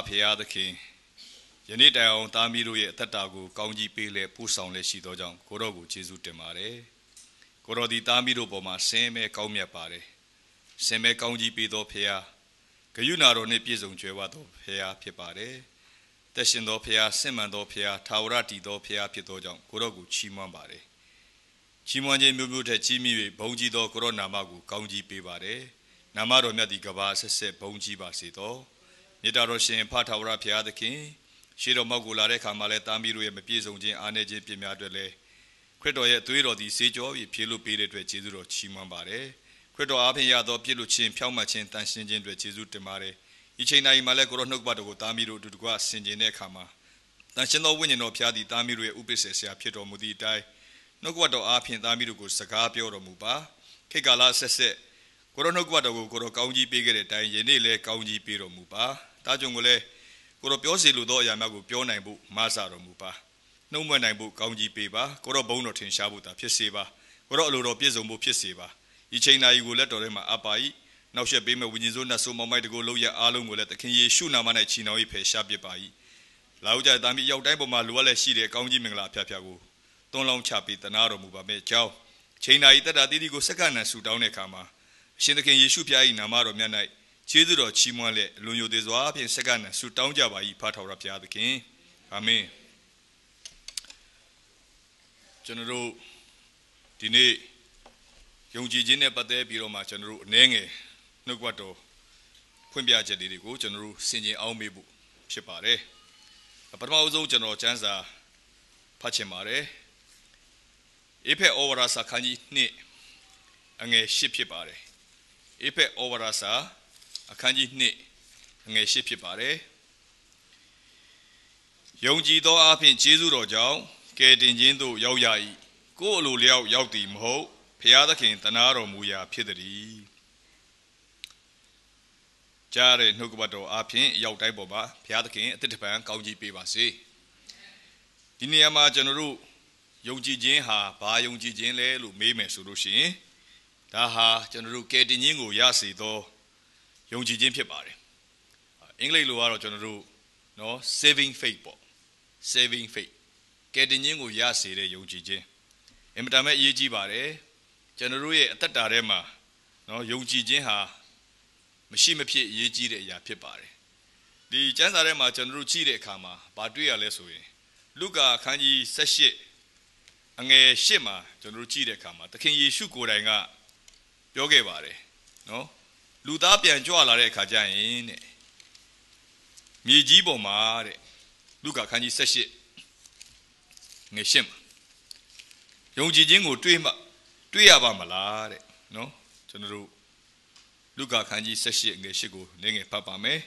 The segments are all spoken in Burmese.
ဖဖရာသခင်ယနေ့တိုင်အောင်သားမီးတို့ရဲ့အသက်တာကိုကောင်းကြီးပေးလဲပို့ဆောင်လဲရှိသောကြောင့်ကိုတော်ကိုကျေးဇူးတင်ပါတယ်ကိုတော်ဒီသားမီးတို့ပေါ်မှာဆင်းမဲကောင်းမြတ်ပါတယ်ဆင်းမဲကောင်းကြီးပေးသောဖရာဂယုဏတော်နှင့်ပြည့်စုံကြွယ်ဝသောဖရာဖြစ်ပါတယ်တက်ရှင်သောဖရာစင်မှန်သောဖရာထာဝရတည်သောဖရာဖြစ်သောကြောင့်ကိုတော်ကိုချီးမွမ်းပါတယ်ချီးမွမ်းခြင်းမျိုးမျိုးထက်ကြီးမြင့်၍ဘုန်းကြီးသောကိုရောနာမကိုကောင်းကြီးပေးပါတယ်။နာမတော်မြတ်သည်ကဘာဆက်ဆက်ဘုန်းကြီးပါစေသော။ မြေတာတော်ရှင်ဖထာဝရဘုရားသခင်ရှေးတော်မောက်ကိုလာတဲ့ခါမှာလဲတာမီတို့ရဲ့မပြည့်စုံခြင်းအားနည်းခြင်းပြင်းများအတွက်လဲခရစ်တော်ရဲ့အသွေးတော်သည်စေကြောပြီးဖြည့်လို့ပေးတဲ့အတွက်ကျေးဇူးတော်ချီးမွမ်းပါတယ်။ခရစ်တော်အားဖြင့်ရသောပြည့်လို့ခြင်းဖြောင့်မတ်ခြင်းတန်ရှင်းခြင်းအတွက်ကျေးဇူးတင်ပါတယ်။ဒီချိန်တိုင်းမှာလဲကိုရောနှုတ်ကပတ်တော်ကိုတာမီတို့အတူတကွဆင်ခြင်တဲ့အခါမှာတန်ရှင်းသောဝိညာဉ်တော်ဖျားသည်တာမီတို့ရဲ့ဥပ္ပစ္စေဆရာဖြစ်တော်မူသည့်အတိုင်းနှုတ်ကပတ်တော်အားဖြင့်သားမီးတို့ကိုစကားပြောတော်မူပါခေတ်ကာလဆက်ဆက်ကိုရောနှုတ်ကပတ်တော်ကိုကိုရောကောင်းကြီးပေးခဲ့တဲ့အတိုင်းယနေ့လည်းကောင်းကြီးပေးတော်မူပါ တာကြောင့်ကိုလည်းကိုရောပြောစီလိုသောအရာများကိုပြောနိုင်ဖို့မဆတော်မူပါနှုတ်မွနိုင်ဖို့ကောင်းကြီးပေးပါကိုရောဘုန်းတော်ထင်ရှားဖို့သာဖြစ်စေပါကိုရောအလိုတော်ပြည့်စုံဖို့ဖြစ်စေပါဒီချိန်နာရီကိုလက်တော်ထဲမှာအပါဤနောက်ဆက်ပေးမဲ့ဝိညာဉ်စိုးနတ်ဆိုးမောင်မိုက်တကိုလုံးရအားလုံးကိုလည်းသခင်ယေရှုနာမ၌ချီနှောင်၍ဖယ်ရှားပစ်ပါ၏လာဦးကြတဲ့တာမီးရောက်တိုင်းပေါ်မှာလိုအပ်လက်ရှိတဲ့ကောင်းကြီးမင်္ဂလာဖျားဖျားကိုသွန်လောင်းချပြီးတနာတော်မူပါမယ်ကြောင်းချိန်နာဤတက်တာတိတိကိုစက္ကန့်နဲ့ဆူတောင်းတဲ့အခါမှာအရှင်သခင်ယေရှုဖျား၏နာမတော်မြတ်၌ ခြေသူတော်ချီးမွမ်းလက်လွန်ယိုသေးစွာဖြင့်စက္ကန့်နဲ့ဆူတောင်းကြပါ၏ဖာထော်ရဖျားသခင်အာမင်ကျွန်တော်တို့ဒီနေ့ယုံကြည်ခြင်းနဲ့ပတ်သက်ပြီးတော့မှကျွန်တော်တို့အနည်းငယ်နှုတ်ကပတ်တော်ဖွင့်ပြချက်လေးတွေကိုကျွန်တော်တို့ဆင်ခြင်အောင်မေးဖို့ဖြစ်ပါတယ်ပထမအဆုံးကျွန်တော်ကျမ်းစာဖတ်ချင်ပါတယ်အေဖက်ဩဝါဒစာခန်းကြီး2အငယ်8ဖြစ်ပါတယ်အေဖက်ဩဝါဒစာ အခန်းကြီး2အငယ်8ဖြစ်ပါတယ်ယုံကြည်သောအဖြစ်ကျေးဇူးတော်ကြောင့်ကယ်တင်ခြင်းသို့ရောက်ရ၏ကိုယ်အလိုလျောက်ရောက်သည်မဟုတ်ဖျားသခင်တနာတော်မူရာဖြစ်သည်ကြားတဲ့နှုတ်ကပတ်တော်အဖြစ်ရောက်တိုင်းပေါ်မှာဘုရားသခင်အသက်တပံကောင်းကြီးပေးပါစေဒီနေရာမှာကျွန်တော်တို့ယုံကြည်ခြင်းဟာဘာယုံကြည်ခြင်းလဲလို့မေးမယ်ဆိုလို့ရှိရင်ဒါဟာကျွန်တော်တို့ကယ်တင်ခြင်းကိုရစေသော ယုံကြည်ခြင်းဖြစ်ပါတယ်အင်္ဂလိပ်လိုကတော့ကျွန်တော်တို့နော် saving faith ပေါ့ saving faith ကယ်တင်ခြင်းကိုရစေတဲ့ယုံကြည်ခြင်းအင်မတန်ပဲအရေးကြီးပါတယ်ကျွန်တော်တို့ရဲ့အသက်တာထဲမှာနော်ယုံကြည်ခြင်းဟာမရှိမဖြစ်အရေးကြီးတဲ့အရာဖြစ်ပါတယ်ဒီကျမ်းစာထဲမှာကျွန်တော်တို့ကြည့်တဲ့အခါမှာဘာတွေ့ရလဲဆိုရင်လုကာအခန်းကြီး18အငယ်8မှာကျွန်တော်တို့ကြည့်တဲ့အခါမှာသခင်ယေရှုကိုယ်တိုင်ကပြောခဲ့ပါတယ်နော် လူသားပြန်ကြွလာတဲ့အခါကျရင်တဲ့မြေကြီးပေါ်မှာတဲ့လုကာခန်းကြီး18ငယ်8မှာယုံကြည်ခြင်းကိုတွေးမှတွေးရပါမလားတဲ့နော်ကျွန်တော်တို့လုကာခန်းကြီး18ငယ်8ကိုနည်းငယ်ဖတ်ပါမယ်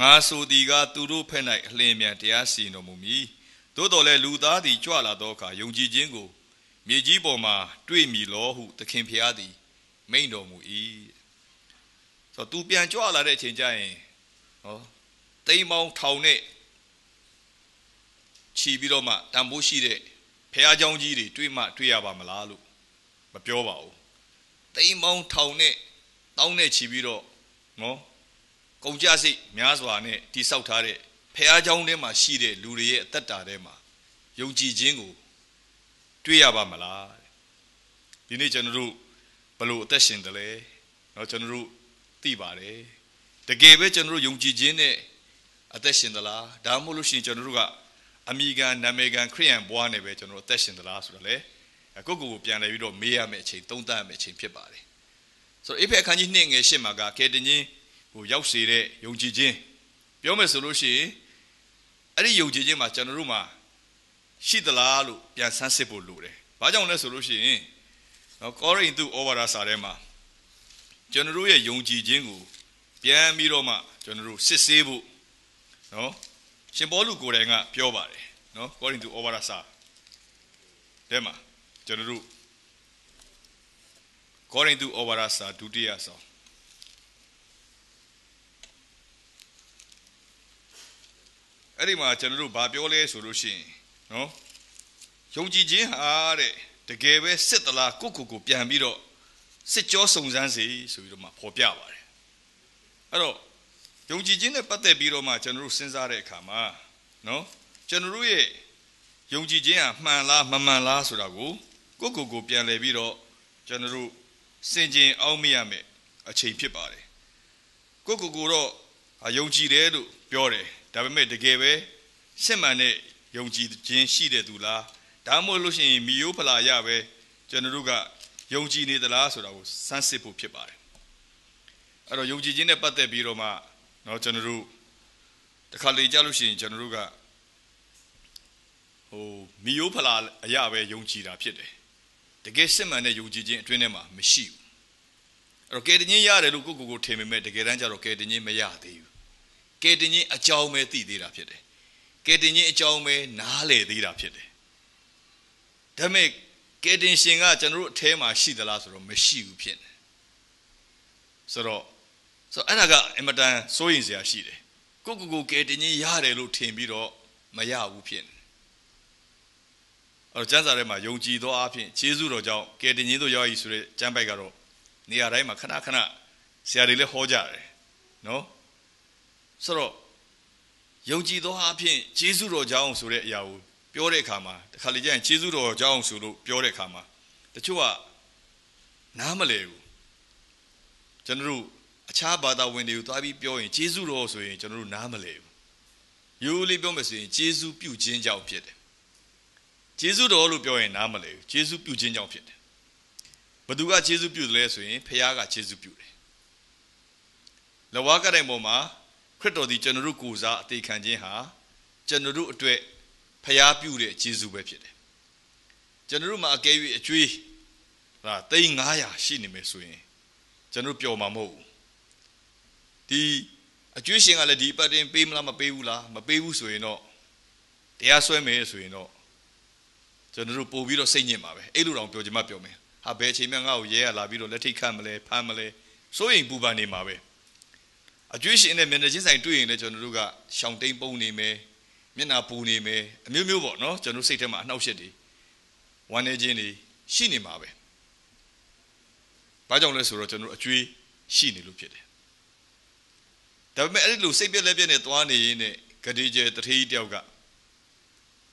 ငါဆိုသည်ကသူတို့ဖက်၌အလင်းမြန်တရားစီရင်တော်မူမည်သို့တော်လည်းလူသားသည်ကြွလာသောအခါယုံကြည်ခြင်းကိုမြေကြီးပေါ်မှာတွေ့မိလောဟုသခင်ဖျားသည်မိန်တော်မူ၏ ဆိုတော့သူပြန်ကြွလာတဲ့အချိန်ကျရင်ဟောတိမ်မောင်းထောင်နဲ့ခြီးပြီးတော့မှတန်ဖိုးရှိတဲ့ဖះเจ้าကြီးတွေတွေ့မှတွေ့ရပါမလားလို့မပြောပါဘူးတိမ်မောင်းထောင်နဲ့တောင်းနဲ့ခြီးပြီးတော့နော်ကုန်ကြစိတ်များစွာနဲ့တိဆောက်ထားတဲ့ဖះเจ้าထဲမှာရှိတဲ့လူတွေရဲ့အသက်တာထဲမှာယုံကြည်ခြင်းကိုတွေ့ရပါမလားဒီနေ့ကျွန်တော်တို့ဘလို့အသက်ရှင်တယ်လဲเนาะကျွန်တော်တို့ သိပါတယ်တကယ်ပဲကျွန်တော်တို့ယုံကြည်ခြင်းနဲ့အသက်ရှင်သလားဒါမှမဟုတ်လို့ရှိရင်ကျွန်တော်တို့ကအမိကန်နာမည်ကန်ခရိယန်ဘွားနဲ့ပဲကျွန်တော်တို့အသက်ရှင်သလားဆိုတော့လေကိုယ့်ကိုယ်ကိုပြန်လဲပြီးတော့မေးရမယ့်အချိန်သုံးသပ်ရမယ့်အချိန်ဖြစ်ပါတယ်ဆိုတော့အိဖေအခန်းကြီး2ငယ်8မှာကကဲတင်ချင်းဟိုရောက်စေတဲ့ယုံကြည်ခြင်းပြောမယ်ဆိုလို့ရှိရင်အဲ့ဒီယုံကြည်ခြင်းမှာကျွန်တော်တို့မှာရှိသလားလို့ပြန်ဆန်းစစ်ဖို့လိုတယ်။ဘာကြောင့်လဲဆိုလို့ရှိရင်နော်ကောရိန္သုဩဝါဒစာထဲမှာ ကျွန်တော်တို့ရဲ့ယုံကြည်ခြင်းကိုပြန်ပြီးတော့မှကျွန်တော်တို့စစ်ဆေးဖို့နော်ရှင်ပေါလုကိုယ်တိုင်ကပြောပါတယ်နော်ကောရိန္သုဩဝါဒစာထဲမှာကျွန်တော်တို့ကောရိန္သုဩဝါဒစာဒုတိယဆောင်အဲ့ဒီမှာကျွန်တော်တို့ဘာပြောလဲဆိုလို့ရှိရင်နော်ယုံကြည်ခြင်းဟာတဲ့တကယ်ပဲစစ်သလားကိုကိုကိုပြန်ပြီးတော့ စစ်ကြောစုံစမ်းစီဆိုပြီးတော့မှဖော်ပြပါတယ်အဲ့တော့ယုံကြည်ခြင်းနဲ့ပတ်သက်ပြီးတော့မှကျွန်တော်တို့စဉ်းစားတဲ့အခါမှာနော်ကျွန်တော်တို့ရဲ့ယုံကြည်ခြင်းဟာမှန်လားမမှန်လားဆိုတာကိုကိုကိုကိုပြန်လည်ပြီးတော့ကျွန်တော်တို့စင်ကြင်အောင်မရမယ်အချိန်ဖြစ်ပါတယ်ကိုကိုကိုတော့ယုံကြည်တယ်လို့ပြောတယ်ဒါပေမဲ့တကယ်ပဲစစ်မှန်တဲ့ယုံကြည်ခြင်းရှိတဲ့သူလားဒါမှမဟုတ်လို့ရှိရင်မိယိုးဖလာရပဲကျွန်တော်တို့က ယုံကြည်နေသလားဆိုတာကိုစမ်းစစ်ဖို့ဖြစ်ပါတယ်အဲ့တော့ယုံကြည်ခြင်းနဲ့ပတ်သက်ပြီးတော့မှเนาะကျွန်တော်တို့တခါလေကြားလို့ရှိရင်ကျွန်တော်တို့ကဟိုမိယိုးဖလာအရာပဲယုံကြည်တာဖြစ်တယ်တကယ်စစ်မှန်တဲ့ယုံကြည်ခြင်းအတွင်းထဲမှာမရှိဘူးအဲ့တော့ကယ်တင်ခြင်းရတယ်လို့ကိုကိုကိုထင်ပေမဲ့တကယ်တမ်းကျတော့ကယ်တင်ခြင်းမရသေးဘူးကယ်တင်ခြင်းအကြောင်းပဲသိသေးတာဖြစ်တယ်ကယ်တင်ခြင်းအကြောင်းပဲနားလည်သေးတာဖြစ်တယ်ဒါပေမဲ့ ကယ်တင်ရှင်ကကျွန်တော်တို့အထဲမှာရှိသလားဆိုတော့မရှိဘူးဖြစ်နေဆိုတော့ဆိုတော့အဲ့ဒါကအင်မတန်စိုးရင်စရာရှိတယ်ကိုကိုကိုကယ်တင်ခြင်းရတယ်လို့ထင်ပြီးတော့မရဘူးဖြစ်နေအဲ့တော့ကျမ်းစာထဲမှာယုံကြည်သောအဖြစ်ခြေဆုတော်ကြောင့်ကယ်တင်ခြင်းတို့ရောက်ရည်ဆိုတဲ့ကျမ်းပိုက်ကတော့နေရာတိုင်းမှာခဏခဏဆရာတွေလည်းဟောကြတယ်နော်ဆိုတော့ယုံကြည်သောအဖြစ်ခြေဆုတော်ကြောင့်ဆိုတဲ့အရာကို ပြောတဲ့အခါမှာတခါလေကျရင်ခြေဆုတော်ကြောင့်ဆိုလို့ပြောတဲ့အခါမှာတချို့ကနားမလဲဘူးကျွန်တော်တို့အခြားဘာသာဝင်တွေကိုသွားပြီးပြောရင်ခြေဆုတော်ဆိုရင်ကျွန်တော်တို့နားမလဲဘူးရိုးလေးပြောမယ်ဆိုရင်ခြေဆုပြုခြင်းကြောင့်ဖြစ်တယ်ခြေဆုတော်လို့ပြောရင်နားမလဲဘူးခြေဆုပြုခြင်းကြောင့်ဖြစ်တယ်ဘသူကခြေဆုပြုတယ်လဲဆိုရင်ဖခင်ကခြေဆုပြုတယ်လဝါကတိုင်ပေါ်မှာခရစ်တော်ဒီကျွန်တော်တို့ကိုယ်စားအသေးခံခြင်းဟာကျွန်တော်တို့အတွက် ဖျားပြုတဲ့ဂျေဇုပဲဖြစ်တယ်ကျွန်တော်တို့မှာအကယ်၍အကျွေးဟာသိန်း900ရှိနေမယ်ဆိုရင်ကျွန်တော်ပျော်မှာမဟုတ်ဘူးဒီအကျွေးရှင်ကလည်းဒီပတ်တင်ပေးမလားမပေးဘူးလားမပေးဘူးဆိုရင်တော့တရားစွဲမယ်ဆိုရင်တော့ကျွန်တော်တို့ပို့ပြီးတော့စိတ်ညစ်မှာပဲအဲ့လိုတောင်ပြောချင်မှပြောမယ်ဟာဘယ်အချိန်မှငါ့ကိုရဲရလာပြီးတော့လက်ထိတ်ခတ်မလဲဖမ်းမလဲစိုးရင်ပူပန်နေမှာပဲအကျွေးရှင်နဲ့မျက်နှာချင်းဆိုင်တွေ့ရင်လည်းကျွန်တော်တို့ကရှောင်တိန်ပုံနေမယ် မျက်နှာပူနေမယ်အမျိုးမျိုးပေါ့နော်ကျွန်တော်စိတ်ထဲမှာအနှောက်အယှက်တွေဝမ်းနေခြင်းတွေရှိနေမှာပဲဘာကြောင့်လဲဆိုတော့ကျွန်တော်အကျွေးရှိနေလို့ဖြစ်တယ်ဒါပေမဲ့အဲ့ဒီလိုစိတ်ပြက်လက်ပြက်နဲ့သွားနေရင်းနဲ့ဂတိကျတထေးတယောက်က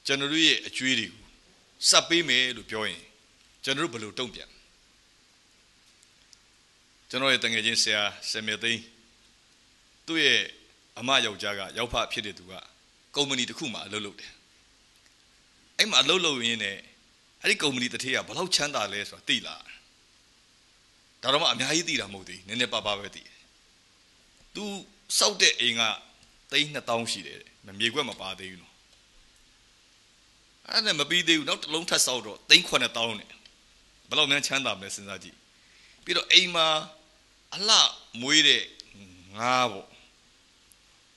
ကျွန်တော်တို့ရဲ့အကျွေးတွေကိုစပ်ပေးမယ်လို့ပြောရင်ကျွန်တော်တို့ဘယ်လိုတုံ့ပြန်ကျွန်တော်ရဲ့တငယ်ချင်းဆရာဆယ်မြသိန်းသူ့ရဲ့အမယောက်ျားကရောက်ဖဖြစ်တဲ့သူက ကုမ္ပဏီတစ်ခုမှာအလုပ်လုပ်တယ်အဲ့မှာအလုပ်လုပ်ရင်းနဲ့အဲ့ဒီကုမ္ပဏီတစ်ထည့်ကဘယ်လောက်ချမ်းသာလဲဆိုတာသိလားဒါတော့မှအများကြီးသိတာမဟုတ်သေးနည်းနည်းပါးပါးပဲသိတယ်သူစောက်တဲ့အိမ်ကသိန်း2000ရှိတယ်မမြေခွက်မပါသေးဘူးနော်အဲ့ဒါနဲ့မပြီးသေးဘူးနောက်တစ်လုံးထပ်စောက်တော့သိန်း9000နဲ့ဘယ်လောက်များချမ်းသာမလဲစဉ်းစားကြည့်ပြီးတော့အိမ်မှာအလှမွေးတဲ့ငါးပေါ့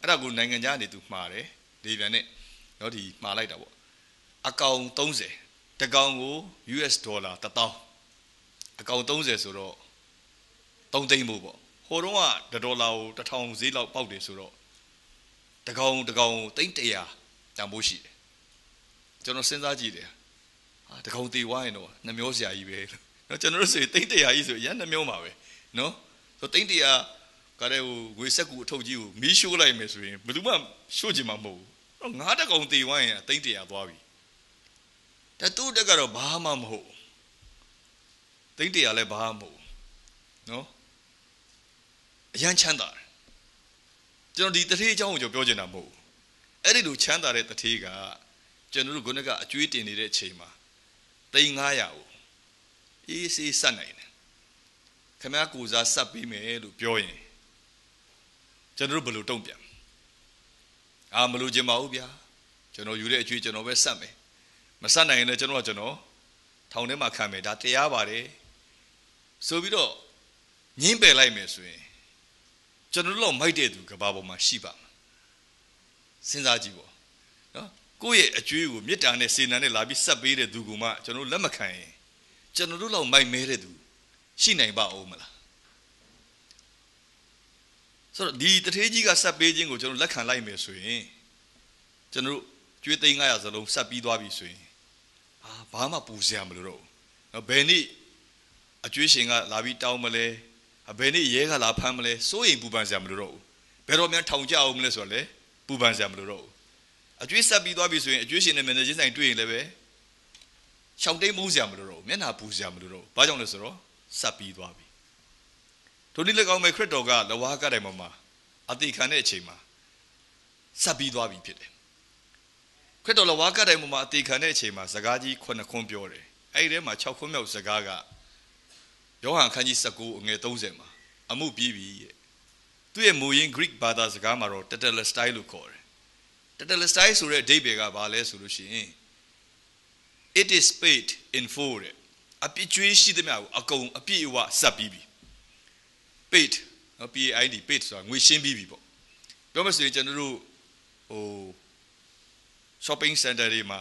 အဲ့ဒါကိုနိုင်ငံခြားနေသူမှားတယ် လေပြန်နဲ့တော့ဒီမှားလိုက်တာပေါ့အကောင်30တကောင်ကို US ဒေါ်လာ1000အကောင်30ဆိုတော့3သိန်းမို့ပေါ့ဟိုတုန်းကဒေါ်လာကို1000ဈေးလောက်ပေါက်တယ်ဆိုတော့တကောင်တကောင်သိန်း100တန်ဖိုးရှိတယ်ကျွန်တော်စဉ်းစားကြည့်တယ်ဟာတကောင်တေဝိုင်းတော့နှမျောစရာကြီးပဲနော်ကျွန်တော်တို့ဆိုသိန်း100ကြီးဆိုရန်နှမျောမှာပဲနော်ဆိုသိန်း100ကလည်းဟိုငွေဆက်ကူအထုပ်ကြီးကိုမီးရှို့လိုက်မယ်ဆိုရင်ဘယ်သူမှရှို့ချင်မှာမဟုတ်ဘူး တော့ငါးတကောင်တေဝိုင်းရင်အသိန်းတရာသွားပြီဒါသူ့တက်ကတော့ဘာမှမဟုတ်သိန်းတရာလည်းဘာမှမဟုတ်နော်အရန်ချမ်းသာတယ်ကျွန်တော်ဒီတထေးအကြောင်းကိုကျွန်တော်ပြောချင်တာမဟုတ်ဘူးအဲ့ဒီလိုချမ်းသာတဲ့တထေးကကျွန်တော်တို့ခုနကအကျွေးတင်နေတဲ့အချိန်မှာသိန်း900ကိုအေးစေးဆက်နိုင်တယ်ခမည်းကိုစားဆက်ပေးမယ်လို့ပြောရင်ကျွန်တော်တို့ဘယ်လိုတုံ့ပြန် အာမလို့ခြင်းမဟုတ်ဗျာကျွန်တော်ယူတဲ့အကျွေးကျွန်တော်ပဲဆက်မယ်မဆက်နိုင်ရင်လည်းကျွန်တော်ကကျွန်တော်ထောင်ထဲမှာခံမယ်ဒါတရားပါတယ်ဆိုပြီးတော့ညင်းပယ်လိုက်မယ်ဆိုရင်ကျွန်တော်တို့မိုက်တဲ့သူကဘာပေါ်မှာရှိပါမှာစဉ်းစားကြည့်ပေါ့နော်ကိုယ့်ရဲ့အကျွေးကိုမေတ္တာနဲ့စေနာနဲ့လာပြီးဆက်ပေးတဲ့သူကမှကျွန်တော်လက်မခံရင်ကျွန်တော်တို့လောက်မိုက်မဲတဲ့သူရှိနိုင်ပါဦးမလား ဆိုတော့ဒီတထေးကြီးကဆက်ပေးခြင်းကိုကျွန်တော်လက်ခံလိုက်မယ်ဆိုရင်ကျွန်တော်တို့ကျွေးသိန်း900စလုံးဆက်ပြီးသွားပြီဆိုရင်အာဘာမှပူစရာမလိုတော့ဘူးနော်ဘယ်နေ့အကျွေးရှင်ကလာပြီးတောင်းမလဲဘယ်နေ့ရဲကလာဖမ်းမလဲစိုးရင်ပူပန်စရာမလိုတော့ဘူးဘယ်တော့မှထောင်ကြအောင်မလဲဆိုတော့လေပူပန်စရာမလိုတော့ဘူးအကျွေးဆက်ပြီးသွားပြီဆိုရင်အကျွေးရှင်နဲ့မန်နေဂျာဆိုင်တွေ့ရင်လည်းပဲရှောင်းတိတ်မုန်းစရာမလိုတော့ဘူးမျက်နှာပူစရာမလိုတော့ဘူးဘာကြောင့်လဲဆိုတော့ဆက်ပြီးသွားပြီ ထိုနည်းလည်းကောင်းမယ်ခရစ်တော်ကလဝါကတိုင်ပေါ်မှာအတိခံတဲ့အချိန်မှာဆက်ပြီးသွားပြီဖြစ်တယ်ခရစ်တော်လဝါကတိုင်ပေါ်မှာအတိခံတဲ့အချိန်မှာစကားကြီးခုနှစ်ခွန်းပြောတယ်အဲ့ဒီထဲမှာ6ခွန်းမြောက်စကားကယောဟန်ခန်းကြီး19အငယ်30မှာအမှုပြီးပြီတဲ့သူ့ရဲ့မူရင်း Greek ဘာသာစကားမှာတော့ tetelestai လို့ခေါ်တယ် tetelestai ဆိုတဲ့အဓိပ္ပာယ်ကဘာလဲဆိုလို့ရှိရင် it is paid in full တဲ့အပြစ်ကြွေးရှိသမျှကိုအကုန်အပြည့်အဝစပ်ပြီးပြီ paid နော် PAID paid ဆိုတာငွေရှင်းပြီးပြီပေါ့ပြောမဆိုရင်ကျွန်တော်တို့ဟို shopping center တွေမှာ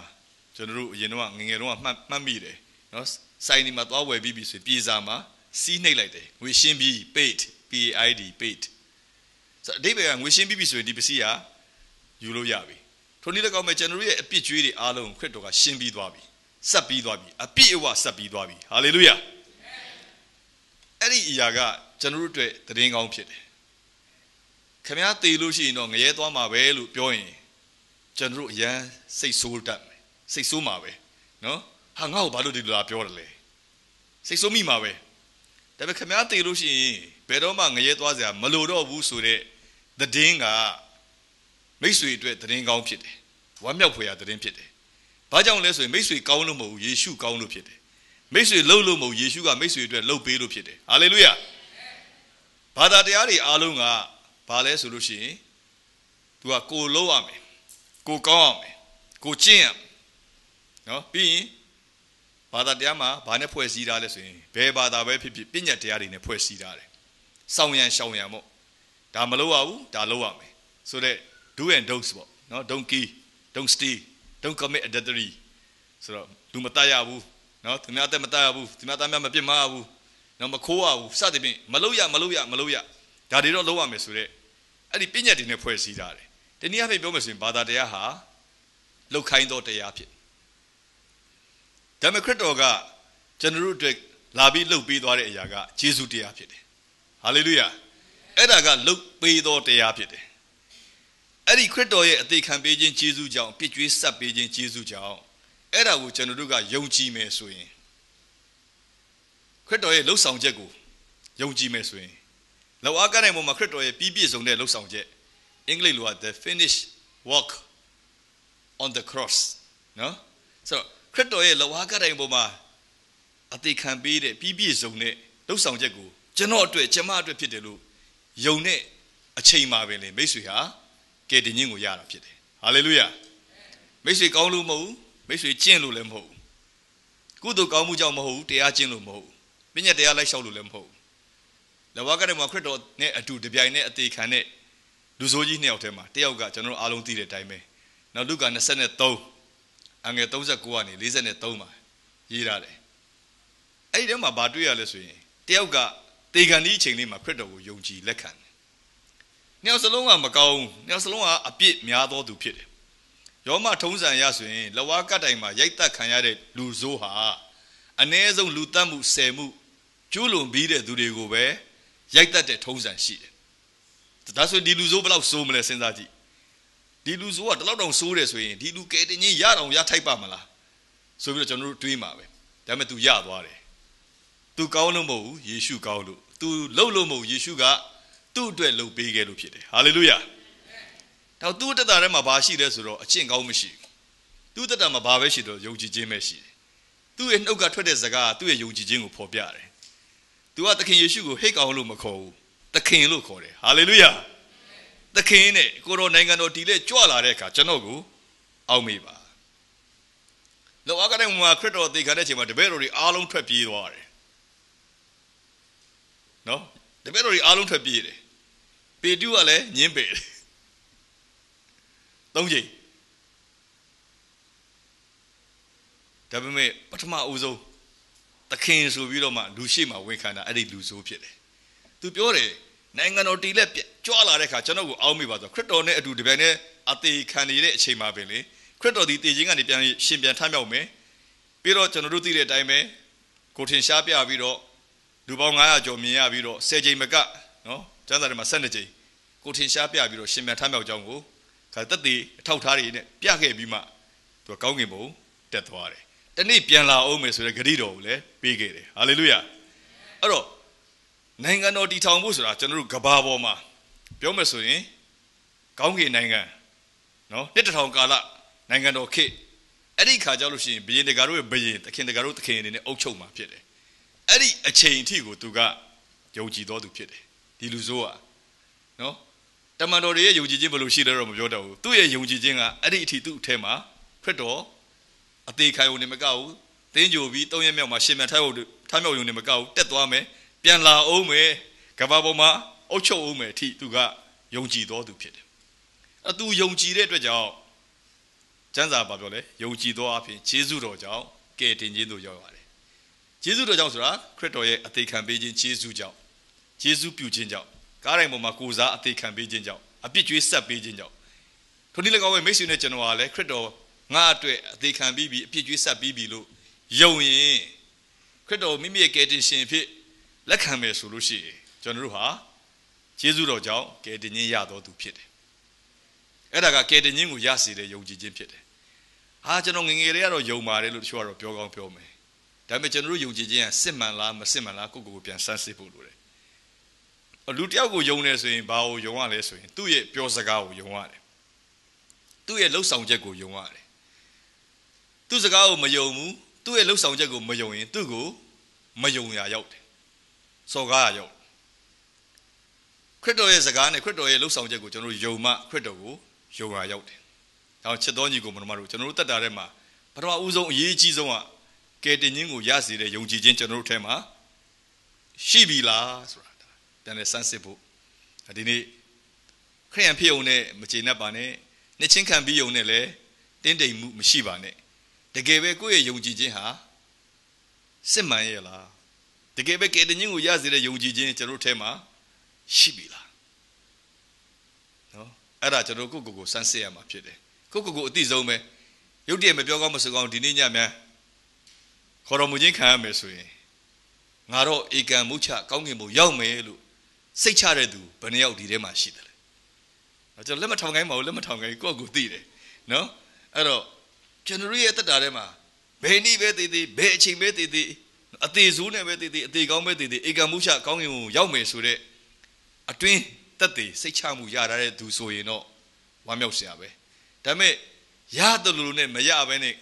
ကျွန်တော်တို့အရင်တော့ငငယ်တော့မှတ်မှတ်မိတယ်နော်စိုင်းဒီမှာသွားဝယ်ပြီးပြီဆိုပြေစာမှာစီးနှိပ်လိုက်တယ်ငွေရှင်းပြီး paid PAID paid ဆိုအဓိပ္ပာယ်ကငွေရှင်းပြီးပြီဆိုရင်ဒီပစ္စည်းကယူလို့ရပြီထိုနည်းလည်းကောင်းမယ်ကျွန်တော်တို့ရဲ့အပြစ်ကြွေးတွေအားလုံးခရစ်တော်ကရှင်းပြီးသွားပြီဆက်ပြီးသွားပြီအပြည့်အဝဆက်ပြီးသွားပြီဟာလေလုယာအဲ့ဒီအရာက ကျွန်တော်တို့အတွက်သတင်းကောင်းဖြစ်တယ်ခမည်းတည်လို့ရှိရင်တော့ငရဲသွားမှာပဲလို့ပြောရင်ကျွန်တော်တို့အရန်စိတ်ဆိုးတတ်မယ်စိတ်ဆိုးမှာပဲနော်ဟာငါ့ကိုဘာလို့ဒီလိုလာပြောတယ်လဲစိတ်ဆိုးမိမှာပဲဒါပေမဲ့ခမည်းတည်လို့ရှိရင်ဘယ်တော့မှငရဲသွားစရာမလိုတော့ဘူးဆိုတဲ့သတင်းကမိတ်ဆွေအတွက်သတင်းကောင်းဖြစ်တယ်ဝမ်းမြောက်ဖွယ်ရာသတင်းဖြစ်တယ်ဘာကြောင့်လဲဆိုရင်မိတ်ဆွေကောင်းလို့မဟုတ်ဘူးယေရှုကောင်းလို့ဖြစ်တယ်မိတ်ဆွေလှုပ်လို့မဟုတ်ယေရှုကမိတ်ဆွေအတွက်လှုပ်ပေးလို့ဖြစ်တယ်ဟာလေလုယာ ဘာသာတရားတွေအားလုံးကဘာလဲဆိုလို့ရှိရင် तू ကကိုလှုပ်ရမယ်ကိုကောင်းရမယ်ကိုကျင့်ရမယ်နော်ပြီးရင်ဘာသာတရားမှာဘာနဲ့ဖွဲ့စည်းထားလဲဆိုရင်ဘယ်ဘာသာပဲဖြစ်ဖြစ်ပညာတရားတွေနဲ့ဖွဲ့စည်းထားတယ်စောင့်ရန်ရှောင်ရန်ပေါ့ဒါမလုပ်ရဘူးဒါလုပ်ရမယ်ဆိုတော့ do and don'ts ပေါ့နော် don't kill don't steal don't commit adultery ဆိုတော့လူမတတ်ရဘူးနော်သူများတက်မတတ်ရဘူးသူများသားများမပြစ်မှားဘူး နော်မခိုးရဘူးစသဖြင့်မလုပ်ရမလုပ်ရမလုပ်ရဒါတွေတော့လုပ်ရမယ်ဆိုတော့အဲ့ဒီပညာတွေနဲ့ဖွဲ့စည်းထားတယ်ဒီနည်းအားဖြင့်ပြောမယ်ဆိုရင်ဘာသာတရားဟာလောက်ခိုင်းသောတရားဖြစ်ဒါပေမဲ့ခရစ်တော်ကကျွန်တော်တို့အတွက်လာပြီးလှုပ်ပေးသွားတဲ့အရာကယေရှုတရားဖြစ်တယ်ဟာလေလုယာအဲ့ဒါကလှုပ်ပေးသောတရားဖြစ်တယ်အဲ့ဒီခရစ်တော်ရဲ့အသေးခံပေးခြင်းကျေးဇူးကြောင့်ပြည့်ကျွေးဆက်ပေးခြင်းကျေးဇူးကြောင့်အဲ့ဒါကိုကျွန်တော်တို့ကယုံကြည်မယ်ဆိုရင် ခရစ်တော်ရဲ့လှုပ်ဆောင်ချက်ကိုယုံကြည်မယ်ဆိုရင်လောက်အားကတဲ့ပုံမှာခရစ်တော်ရဲ့ပြီးပြည့်စုံတဲ့လှုပ်ဆောင်ချက်အင်္ဂလိပ်လိုက the finish work on the cross နော်ဆိုတော့ခရစ်တော်ရဲ့လောက်အားကတဲ့ပုံမှာအသေးခံပေးတဲ့ပြီးပြည့်စုံတဲ့လှုပ်ဆောင်ချက်ကိုကျွန်တော်အတွက်ကျမအတွက်ဖြစ်တယ်လို့ယုံတဲ့အချိန်မှာပဲလေမိတ်ဆွေဟာကယ်တင်ခြင်းကိုရတာဖြစ်တယ်ဟာလေလုယာမိတ်ဆွေကောင်းလို့မဟုတ်ဘူးမိတ်ဆွေကျင့်လို့လည်းမဟုတ်ဘူးကုသိုလ်ကောင်းမှုကြောင့်မဟုတ်ဘူးတရားကျင့်လို့မဟုတ်ဘူး ပညာတရားလိုက်လျှောက်လို့လည်းမဟုတ်ဘူးလဝကတဲ့မှာခရစ်တော်နဲ့အတူတပြိုင်နက်အသေးခံတဲ့လူဆိုးကြီးနှစ်ယောက်ထဲမှာတယောက်ကကျွန်တော်အားလုံးသိတဲ့အတိုင်းပဲနောက်လူက23အငယ်39ကနေ43မှာရေးရတယ်အဲ့ဒီထဲမှာဘာတွေ့ရလဲဆိုရင်တယောက်ကတေခံဒီအချိန်လေးမှာခရစ်တော်ကိုယုံကြည်လက်ခံတယ်နှစ်ယောက်စလုံးကမကောင်းနှစ်ယောက်စလုံးကအပြစ်များသောသူဖြစ်တယ်ယောမထုံးစံရဆိုရင်လဝါကတိုင်မှာရိုက်တက်ခံရတဲ့လူဆိုးဟာအ ਨੇ ဆုံးလူတတ်မှုဆယ်မှု ကျူးလွန်ပြီးတဲ့သူတွေကိုပဲရိုက်တက်တဲ့ထုံးစံရှိတယ်။ဒါဆိုဒီလူဆိုးဘယ်လောက်ဆိုးမလဲစဉ်းစားကြည့်။ဒီလူဆိုးကဒီလောက်တောင်ဆိုးတယ်ဆိုရင်ဒီလူကဲတင်ချင်းရအောင်ရထိုက်ပါမလား။ဆိုပြီးတော့ကျွန်တော်တို့တွေးမှာပဲ။ဒါပေမဲ့ तू ရသွားတယ်။ तू ကောင်းလို့မဟုတ်ဘူးယေရှုကောင်းလို့ तू လှုပ်လို့မဟုတ်ယေရှုကသူ့အတွက်လှုပ်ပေးခဲ့လို့ဖြစ်တယ်။ဟာလေလုယာ။တော့သူ့တက်တာထဲမှာဘာရှိလဲဆိုတော့အကျင့်ကောင်းမရှိဘူး။သူ့တက်တာမှာဘာပဲရှိတော့ယုံကြည်ခြင်းပဲရှိတယ်။သူ့ရဲ့နှုတ်ကထွက်တဲ့စကားကသူ့ရဲ့ယုံကြည်ခြင်းကိုဖော်ပြတယ်။ तू ကသခင်ယေရှုကိုဟိတ်ကောင်လို့မခေါ်ဘူး။သခင်လို့ခေါ်တယ်။ဟာလေလုယာ။သခင်နဲ့ကိုရောနိုင်ငံတော်တည်လဲကြွလာတဲ့အခါကျွန်တော်ကိုအောက်မေ့ပါ။လောကတဲ့မှာခရစ်တော်သေခါတဲ့အချိန်မှာတပည့်တော်တွေအားလုံးထွက်ပြေးသွားတယ်။နော်တပည့်တော်တွေအားလုံးထွက်ပြေးတယ်။ပေတုကလည်းညင်းပယ်တယ်။သုံးချိန်ဒါပေမဲ့ပထမအဦးဆုံး သခင်ဆိုပြီးတော့မှလူရှိမှဝန်ခံတာအဲ့ဒီလူဆိုးဖြစ်တယ်။ तू ပြောတယ်နိုင်ငံတော်တည်လက်ကြွလာတဲ့ခါကျွန်တော်ကိုအောက်မေ့ပါဆိုခရစ်တော်နဲ့အတူတပြိုင်တည်းအသေးခံနေတဲ့အချိန်မှာပင်လေခရစ်တော်ဒီတည်ခြင်းကနေပြန်ရှင်ပြန်ထမြောက်မယ်ပြီးတော့ကျွန်တော်တို့သိတဲ့အတိုင်းပဲကိုထင်ရှားပြပြီးတော့လူပေါင်း900ကျော်မြင်ရပြီးတော့10ချိန်မကနော်ကျမ်းစာထဲမှာ12ချိန်ကိုထင်ရှားပြပြီးတော့ရှင်ပြန်ထမြောက်ကြောင်းကိုခါတက်တည်အထောက်ထားတွေနဲ့ပြခဲ့ပြီးမှသူကကောင်းကင်ဘုံတက်သွားတယ် တနေ့ပြန်လာအောင်မယ်ဆိုတဲ့ဂရုတော်ကိုလည်းပေးခဲ့တယ်ဟာလေလုယာအဲ့တော့နိုင်ငံတော်တည်ထောင်ဖို့ဆိုတာကျွန်တော်တို့ကဘာပေါ်မှာပြောမယ်ဆိုရင်ကောင်းကင်နိုင်ငံနော်တစ်တထောင်ကာလနိုင်ငံတော်ခေတ်အဲ့ဒီခါကြောက်လို့ရှိရင်ဘယင်တကာတို့ရဲ့ဘယင်သခင်တကာတို့သခင်အနေနဲ့အုပ်ချုပ်မှာဖြစ်တယ်အဲ့ဒီအချိန်အထိကိုသူကယုံကြည်တော်သူဖြစ်တယ်ဒီလူဆိုးကနော်တမန်တော်တွေရဲ့ယုံကြည်ခြင်းဘယ်လိုရှိလဲတော့မပြောတော့ဘူးသူ့ရဲ့ယုံကြည်ခြင်းကအဲ့ဒီအထိသူ့အထဲမှာခရစ်တော် အသေးခံုံနေမကဘူးတင်းကြိုပြီး၃ရက်မြောက်မှာရှင်မြန်ထားဖို့ထားမြောက်ယုံနေမကဘူးတက်သွားမယ်ပြန်လာအောင်မယ်ကဘာပေါ်မှာအုပ်ချုပ်အောင်မယ်အထိသူကယုံကြည်တော်သူဖြစ်တယ်အတူယုံကြည်တဲ့အတွက်ကြောင့်ကျမ်းစာဘာပြောလဲယုံကြည်သောအဖြစ်ခြေဆုတော်ကြောင့်ကဲတင်ခြင်းတို့ရောက်ရတယ်ခြေဆုတော်ကြောင့်ဆိုတာခရစ်တော်ရဲ့အသေးခံပေးခြင်းခြေဆုကြောင့်ခြေဆုပြုခြင်းကြောင့်ကားတိုင်းပေါ်မှာကိုစားအသေးခံပေးခြင်းကြောင့်အပြစ်ကြွေးဆက်ပေးခြင်းကြောင့်ထိုနည်း၎င်းပဲမိတ်ဆွေနဲ့ကျွန်တော်ကလည်းခရစ်တော် ငါအတွက်အသေးခံပြီးပြီအပြစ်ကြွေးဆက်ပြီးပြီလို့ယုံရင်ခရစ်တော်မိမိရဲ့ကယ်တင်ရှင်ဖြစ်လက်ခံမယ်ဆိုလို့ရှိရင်ကျွန်တော်တို့ဟာယေရှုတော်ကြောင့်ကယ်တင်ခြင်းရတော်သူဖြစ်တယ်အဲ့ဒါကကယ်တင်ခြင်းကိုရစေတဲ့ယုံကြည်ခြင်းဖြစ်တယ်ဟာကျွန်တော်ငငယ်လေးကတော့ယုံပါတယ်လို့တချို့ကတော့ပြောကောင်းပြောမယ်ဒါပေမဲ့ကျွန်တော်တို့ယုံကြည်ခြင်းကစစ်မှန်လားမစစ်မှန်လားကိုယ့်ကိုယ်ကိုပြန်စမ်းစစ်ဖို့လိုတယ်လူတယောက်ကိုယုံနေဆိုရင်ဘာကိုယုံရလဲဆိုရင်သူ့ရဲ့ပြောစကားကိုယုံရတယ်သူ့ရဲ့လှုပ်ဆောင်ချက်ကိုယုံရတယ် သူ့စကားကိုမယုံဘူးသူ့ရဲ့လှုပ်ဆောင်ချက်ကိုမယုံရင်သူ့ကိုမယုံရရောက်တယ်စော်ကားရရောက်ခရစ်တော်ရဲ့စကားနဲ့ခရစ်တော်ရဲ့လှုပ်ဆောင်ချက်ကိုကျွန်တော်တို့ယုံမှခရစ်တော်ကိုယုံရရောက်တယ်ဒါချစ်တော်ညီကိုမတော်မတို့ကျွန်တော်တို့တက်တာထဲမှာပထမဦးဆုံးအရေးကြီးဆုံးကကယ်တင်ခြင်းကိုရစေတဲ့ယုံကြည်ခြင်းကျွန်တော်တို့ထဲမှာရှိပြီလားဆိုတာပြန်လဲစမ်းစစ်ဖို့ဒီနေ့ခရိယန်ဖြစ်ုံနဲ့မကျေနပ်ပါနဲ့နှစ်ချင်းခံပြီးုံနဲ့လည်းတင်းတိမ်မှုမရှိပါနဲ့ တကယ်ပဲကိုယ့်ရဲ့ယုံကြည်ခြင်းဟာစစ်မှန်ရဲ့လားတကယ်ပဲကယ်တင်ခြင်းကိုရစေတဲ့ယုံကြည်ခြင်းကျွန်တော်တို့ထဲမှာရှိပြီလားနော်အဲ့ဒါကျွန်တော်ကိုယ့်ကိုယ်ကိုစမ်းစစ်ရမှာဖြစ်တယ်ကိုယ့်ကိုယ်ကိုအသိဆုံးပဲရုပ်တရက်မပြောကောင်းမဆိုကောင်းဒီနေ့ညများခေါ်တော်မူခြင်းခံရမယ်ဆိုရင်ငါတော့ဧကံမုချကောင်းကင်ဘုံရောက်မယ်လို့စိတ်ချတဲ့သူဘယ်နှယောက်ဒီထဲမှာရှိတယ်လဲကျွန်တော်လက်မထောင်ခိုင်းပါဘူးလက်မထောင်ခိုင်းကိုယ့်ကိုသိတယ်နော်အဲ့တော့ ကျွန်တော်ရဲ့တက်တာထဲမှာဘယ်နည်းပဲတည်တည်ဘယ်အချိန်ပဲတည်တည်အသေးဆိုးနဲ့ပဲတည်တည်အသေးကောင်းပဲတည်တည်ဧကံမုချကောင်းကင်ဘုံရောက်မယ်ဆိုတဲ့အတွင်းတက်တည်စိတ်ချမှုရတဲ့သူဆိုရင်တော့ဝမ်းမြောက်စရာပဲဒါပေမဲ့ရတယ်လို့နဲ့မရဘဲနဲ့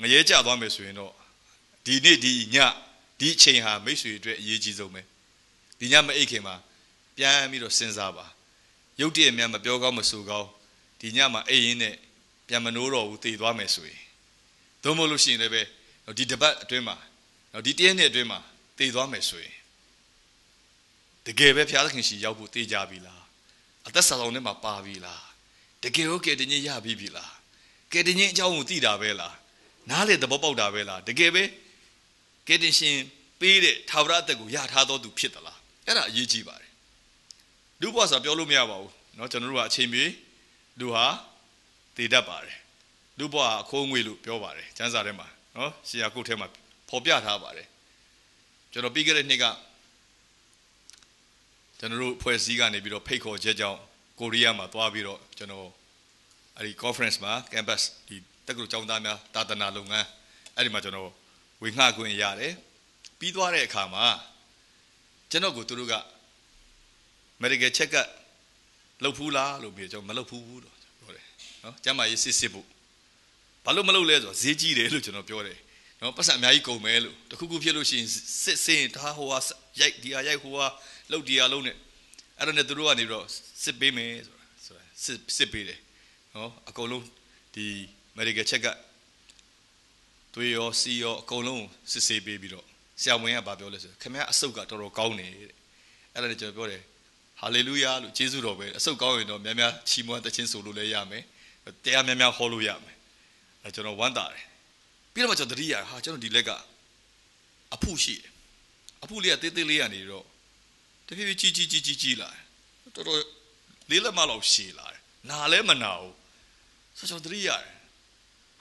ငရဲကြသွားမယ်ဆိုရင်တော့ဒီနေ့ဒီညဒီအချိန်ဟာမိတ်ဆွေအတွက်အရေးကြီးဆုံးပဲဒီညမအိတ်ခင်မှာပြန်ပြီးတော့စဉ်းစားပါရုပ်တရက်များမပြောကောင်းမဆိုကောင်းဒီညမှာအိတ်ရင်းနဲ့ပြန်မနိုးတော့ဘူးတည်သွားမယ်ဆိုရင် သို့မဟုတ်လို့ရှိရင်လည်းပဲဒီတပတ်အတွင်းမှာဒီတရက်နှစ်အတွင်းမှာတည်သွားမယ်ဆိုရင်တကယ်ပဲဘုရားသခင်ရှိရောက်ဖို့တည်ကြပြီလားအသက်ဆောင်ထဲမှာပါပြီလားတကယ်ဟုတ်ကဲ့တင်ကြီးရပြီပြီလားကဲတင်ကြီးအကြောင်းကိုသိတာပဲလားနားလေသဘောပေါက်တာပဲလားတကယ်ပဲကဲတင်ရှင်ပေးတဲ့ထာဝရအသက်ကိုရထားတော်သူဖြစ်သလားအဲ့ဒါအရေးကြီးပါတယ်လူဘဝဆိုပြောလို့မရပါဘူးเนาะကျွန်တော်တို့ကအချိန်မြေလူဟာတည်တတ်ပါတယ် လူဘွားအခိုးငွေလို့ပြောပါတယ်ကျမ်းစာထဲမှာနော်ရှေးယာကုတ်ထဲမှာဖော်ပြထားပါတယ်ကျွန်တော်ပြီးခဲ့တဲ့နှစ်ကကျွန်တော်တို့အဖွဲ့အစည်းကနေပြီးတော့ဖိတ်ခေါ်ချက်ကြောင့်ကိုရီးယားမှာသွားပြီးတော့ကျွန်တော်အဲဒီ conference မှာ campus ဒီတက္ကသိုလ်ကျောင်းသားများတာသနာလုပ်ငန်းအဲ့ဒီမှာကျွန်တော်ဝေငှခွင့်ရတယ်ပြီးသွားတဲ့အခါမှာကျွန်တော်ကိုသူတို့က medical check up လုပ်ဘူးလားလို့ပြောကျွန်တော်မလုပ်ဘူးလို့ပြောတယ်နော်ကျမ်းမာရေးစစ်စစ်ဖို့ ဘာလို့မလုပ်လဲဆိုတော့ဈေးကြီးတယ်လို့ကျွန်တော်ပြောတယ်နော်ပတ်စံအများကြီးကုန်မယ်လို့တခုခုဖြစ်လို့ရှိရင်စစ်စင်းဒါဟိုဟာရိုက်ဒီဟာရိုက်ဟိုဟာလှုပ်ဒီဟာလုံးနဲ့အဲ့ဒါနဲ့သူတို့ကနေပြီးတော့စစ်ပေးမယ်ဆိုတာဆိုတာစစ်စစ်ပေးတယ်နော်အကုန်လုံးဒီ medical check up သွေးရောစီရောအကုန်လုံးစစ်ဆေးပေးပြီးတော့ဆရာဝန်ကဗာပြောလဲဆိုခင်ဗျားအဆုတ်ကတော်တော်ကောင်းတယ်တဲ့အဲ့ဒါနဲ့ကျွန်တော်ပြောတယ်ဟာလေလုယာလို့ယေရှုတော်ပဲအဆုတ်ကောင်းရင်တော့များများချီးမွမ်းတခြင်းဆိုလို့လည်းရမယ်တရားများများဟောလို့ရမယ် အဲကျွန်တော်ဝမ်းသာတယ်ပြီးတော့မှကျွန်တော်တတိယဟာကျွန်တော်ဒီလက်ကအဖုရှိတယ်အဖုလေးကတေးသေးလေးကနေတော့တဖြည်းဖြည်းကြီးကြီးကြီးကြီးကြီးလာတော်တော်လေးလက်မလောက်ရှည်လာတယ်နာလည်းမနာဘူးဆိုကျွန်တော်သတိရတယ်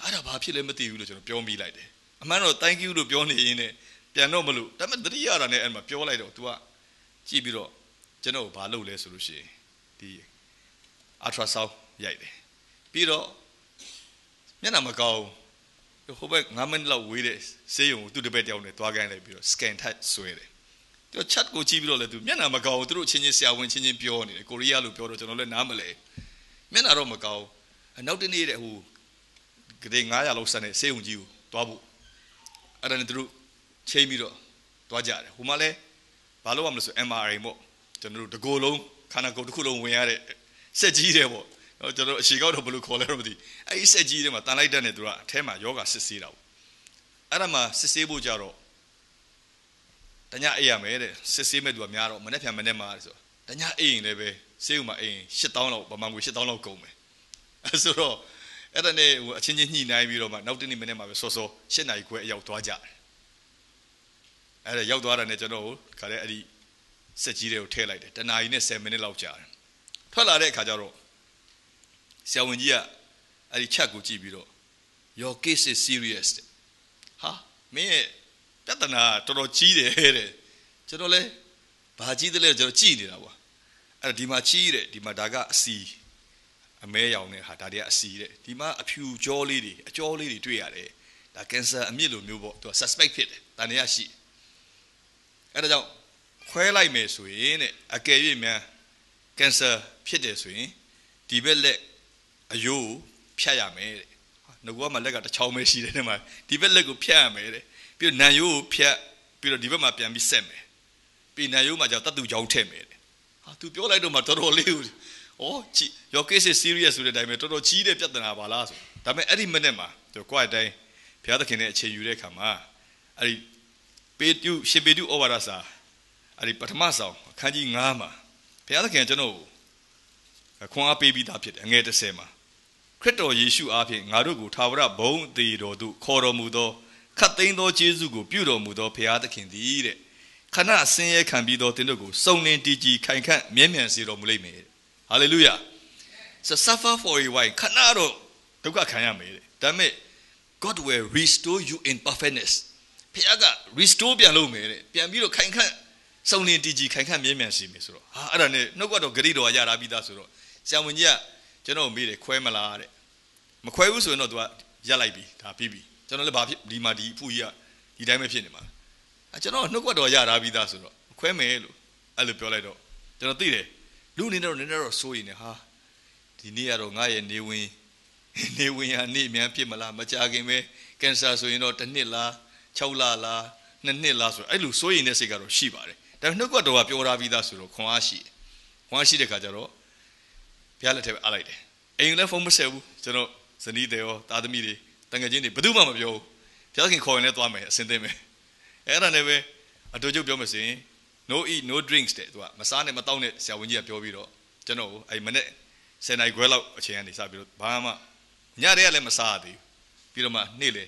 အဲ့ဒါဘာဖြစ်လဲမသိဘူးလို့ကျွန်တော်ပြောမိလိုက်တယ်အမှန်တော့ thank you လို့ပြောနေရင်းနဲ့ပြန်တော့မလို့ဒါပေမဲ့သတိရတာနဲ့အဲ့မှာပြောလိုက်တော့ तू ကကြည့်ပြီးတော့ကျွန်တော်ဘာလုပ်လဲဆိုလို့ရှိရင်ဒီ ultrasound ရိုက်တယ်ပြီးတော့ မျက်နှာမကောင်းဟိုဘက်9မိနစ်လောက်ဝေးတဲ့ဆေးရုံကိုသူ့တပည့်တယောက်နဲ့တွားခိုင်းလိုက်ပြီးတော့ scan ထပ်ဆွဲတယ်သူ chat ကိုကြည့်ပြီးတော့လည်းသူမျက်နှာမကောင်းသူတို့ချင်းချင်းဆရာဝန်ချင်းချင်းပြောနေတယ်ကိုရီးယားလိုပြောတော့ကျွန်တော်လည်းနားမလဲမျက်နှာတော့မကောင်းနောက်တနေ့တဲ့ဟိုကလေး900လောက်ဆက်နေဆေးရုံကြီးကိုတွားဖို့အဲ့ဒါနဲ့သူတို့ချိန်ပြီးတော့တွားကြတယ်ဟိုမှာလဲဘာလို့ရမလဲဆို MRI ပေါ့ကျွန်တော်တို့တကိုယ်လုံးခန္ဓာကိုယ်တစ်ခုလုံးဝင်ရတဲ့စက်ကြီးတယ်ပေါ့ နော်ကျွန်တော်အရှိကောက်တော့ဘယ်လိုခေါ်လဲတော့မသိအဲ့ဒီစက်ကြီးတွေမှာတန်လိုက်တဲ့နဲ့သူကအထဲမှာယောဂစစ်ဆေးတာပေါ့အဲ့ဒါမှစစ်ဆေးဖို့ကြတော့တညအိပ်ရမယ်တဲ့စစ်ဆေးမဲ့သူကများတော့မနေ့ပြန်မနေ့မှာဆိုတညအိပ်ရင်လည်းပဲဆေးဥမှာအိပ်ရင်8000လောက်ပမာငွေ8000လောက်ကုန်မယ်အဲ့ဆိုတော့အဲ့ဒါနဲ့ဟိုအချင်းချင်းညှိနှိုင်းပြီးတော့မှနောက်တနေ့မနေ့မှာပဲစောစော7နာရီခွဲအရောက်သွားကြတယ်အဲ့ဒါရောက်သွားတာနဲ့ကျွန်တော်ခါတဲ့အဲ့ဒီစက်ကြီးတွေကိုထည့်လိုက်တယ်တနာရီနဲ့10မိနစ်လောက်ကြာတယ်ထွက်လာတဲ့အခါကျတော့ ဆရာဝန်ကြီးကအဲ့ဒီချက်ကိုကြည့်ပြီးတော့ your case is serious တဲ့ဟာမင်းရဲ့ပြဿနာတော်တော်ကြီးတယ်တဲ့ကျွန်တော်လဲဘာကြီးတယ်လဲကျွန်တော်ကြည့်နေတာကွာအဲ့ဒါဒီမှာကြီးတယ်ဒီမှာဒါကအစီအမဲရောင်တဲ့ဟာဒါတွေကအစီတဲ့ဒီမှာအဖြူကြောလေးတွေအကြောလေးတွေတွေ့ရတယ်ဒါကင်ဆာအမြင့်လိုမျိုးပေါ့သူက suspect ဖြစ်တယ်တန်ရရှိအဲ့ဒါကြောင့်ခွဲလိုက်မယ်ဆိုရင်တဲ့အကယ်၍များကင်ဆာဖြစ်တယ်ဆိုရင်ဒီဘက်လက် အယိုးဖြတ်ရမယ်တဲ့ငကူကမှလက်ကတစ်ချောင်းပဲရှိတယ်တဲ့မှာဒီဘက်လက်ကိုဖြတ်ရမယ်တဲ့ပြီးတော့နံယိုးကိုဖြတ်ပြီးတော့ဒီဘက်မှာပြန်ပြီးဆက်မယ်ပြီးနံယိုးမှာကျတော့တတ်သူချောင်းထည့်မယ်တဲ့ဟာ तू ပြောလိုက်တော့မှတော်တော်လေးကိုဩ your case is serious ဆိုတဲ့အတိုင်းပဲတော်တော်ကြီးတဲ့ပြဿနာပါလားဆိုဒါပေမဲ့အဲ့ဒီမိနစ်မှာသူကိုယ့်အတိုင်းဘုရားသခင်နဲ့အခြေယူတဲ့အခါမှာအဲ့ဒီပေတုရှင်ပေတုဩဝါဒစာအဲ့ဒီပထမဆောင်အခန်းကြီး9မှာဘုရားသခင်ကျွန်တော်ခွန်အားပေးပြီးသားဖြစ်တယ်အငယ်30မှာ ခရစ်တော်ယေရှုအားဖြင့်ငါတို့ကိုထာဝရဘုံအသေးတော်သို့ခေါ်တော်မူသောခတ်သိမ်းသောကျေးဇူးကိုပြုတော်မူသောဘုရားသခင်သည်တဲ့ခဏဆင်းရဲခံပြီးသောသင်တို့ကိုစုံလင်တည်ကြည်ခိုင်ခန့်မြဲမြံစေတော်မူလိမ့်မယ်ဟာလေလုယာ so suffer for a while ခဏတော့ဒုက္ခခံရမယ်တဲ့ဒါပေမဲ့ God will restore you in perfectness ဘုရားက restore ပြန်လုပ်မယ်တဲ့ပြန်ပြီးတော့ခိုင်ခန့်စုံလင်တည်ကြည်ခိုင်ခန့်မြဲမြံစေမယ်ဆိုတော့ဟာအဲ့ဒါနဲ့နှုတ်ကတော့ဂရိတော်ကရတာပြီးသားဆိုတော့ဆရာဝန်ကြီးက ကျွန်တော်မေးတယ်ခွဲမလားတဲ့မခွဲဘူးဆိုရင်တော့ तू ကရက်လိုက်ပြီဒါပြီးပြီကျွန်တော်လည်းဘာဖြစ်ဒီမှာဒီအဖူကြီးကဒီတိုင်းပဲဖြစ်နေမှာအဲကျွန်တော်နှုတ်ကတော့ရတာပြီးသားဆိုတော့ခွဲမယ်လို့အဲ့လိုပြောလိုက်တော့ကျွန်တော်သိတယ်လူအနေနဲ့တော့နည်းနည်းတော့စိုးရင်ねဟာဒီနေ့ကတော့ငါရဲ့နေဝင်နေဝင်ဟာနေ့မြန်ဖြစ်မလားမကြခင်ပဲကင်ဆာဆိုရင်တော့တစ်နှစ်လား6လလားနှစ်နှစ်လားဆိုအဲ့လိုစိုးရင်တဲ့စိတ်ကတော့ရှိပါတယ်ဒါပေမဲ့နှုတ်ကတော့ပြောထားပြီးသားဆိုတော့ခွန်အားရှိခွန်အားရှိတဲ့ခါကျတော့ ဘုရားလက်ထက်ပဲအားလိုက်တယ်အိမ်လည်းဖုန်းမဆက်ဘူးကျွန်တော်ဇနီးတွေရောသားသမီးတွေတန်ငယ်ချင်းတွေဘယ်သူမှမပြောဘူးဘုရားခင်ခေါ်ရင်လည်းသွားမယ်အစင်သိမယ်အဲ့ဒါနဲ့ပဲအတူတူပြောမယ်ဆိုရင် no eat no drinks တဲ့သူကမစားနဲ့မတောက်နဲ့ဆရာဝန်ကြီးကပြောပြီးတော့ကျွန်တော်အဲ့မနေ့10နိုင်ခွဲလောက်အချိန်ကနေစပြီးတော့ဘာမှညတည်းကလည်းမစားသေးဘူးပြီးတော့မှနေ့လေ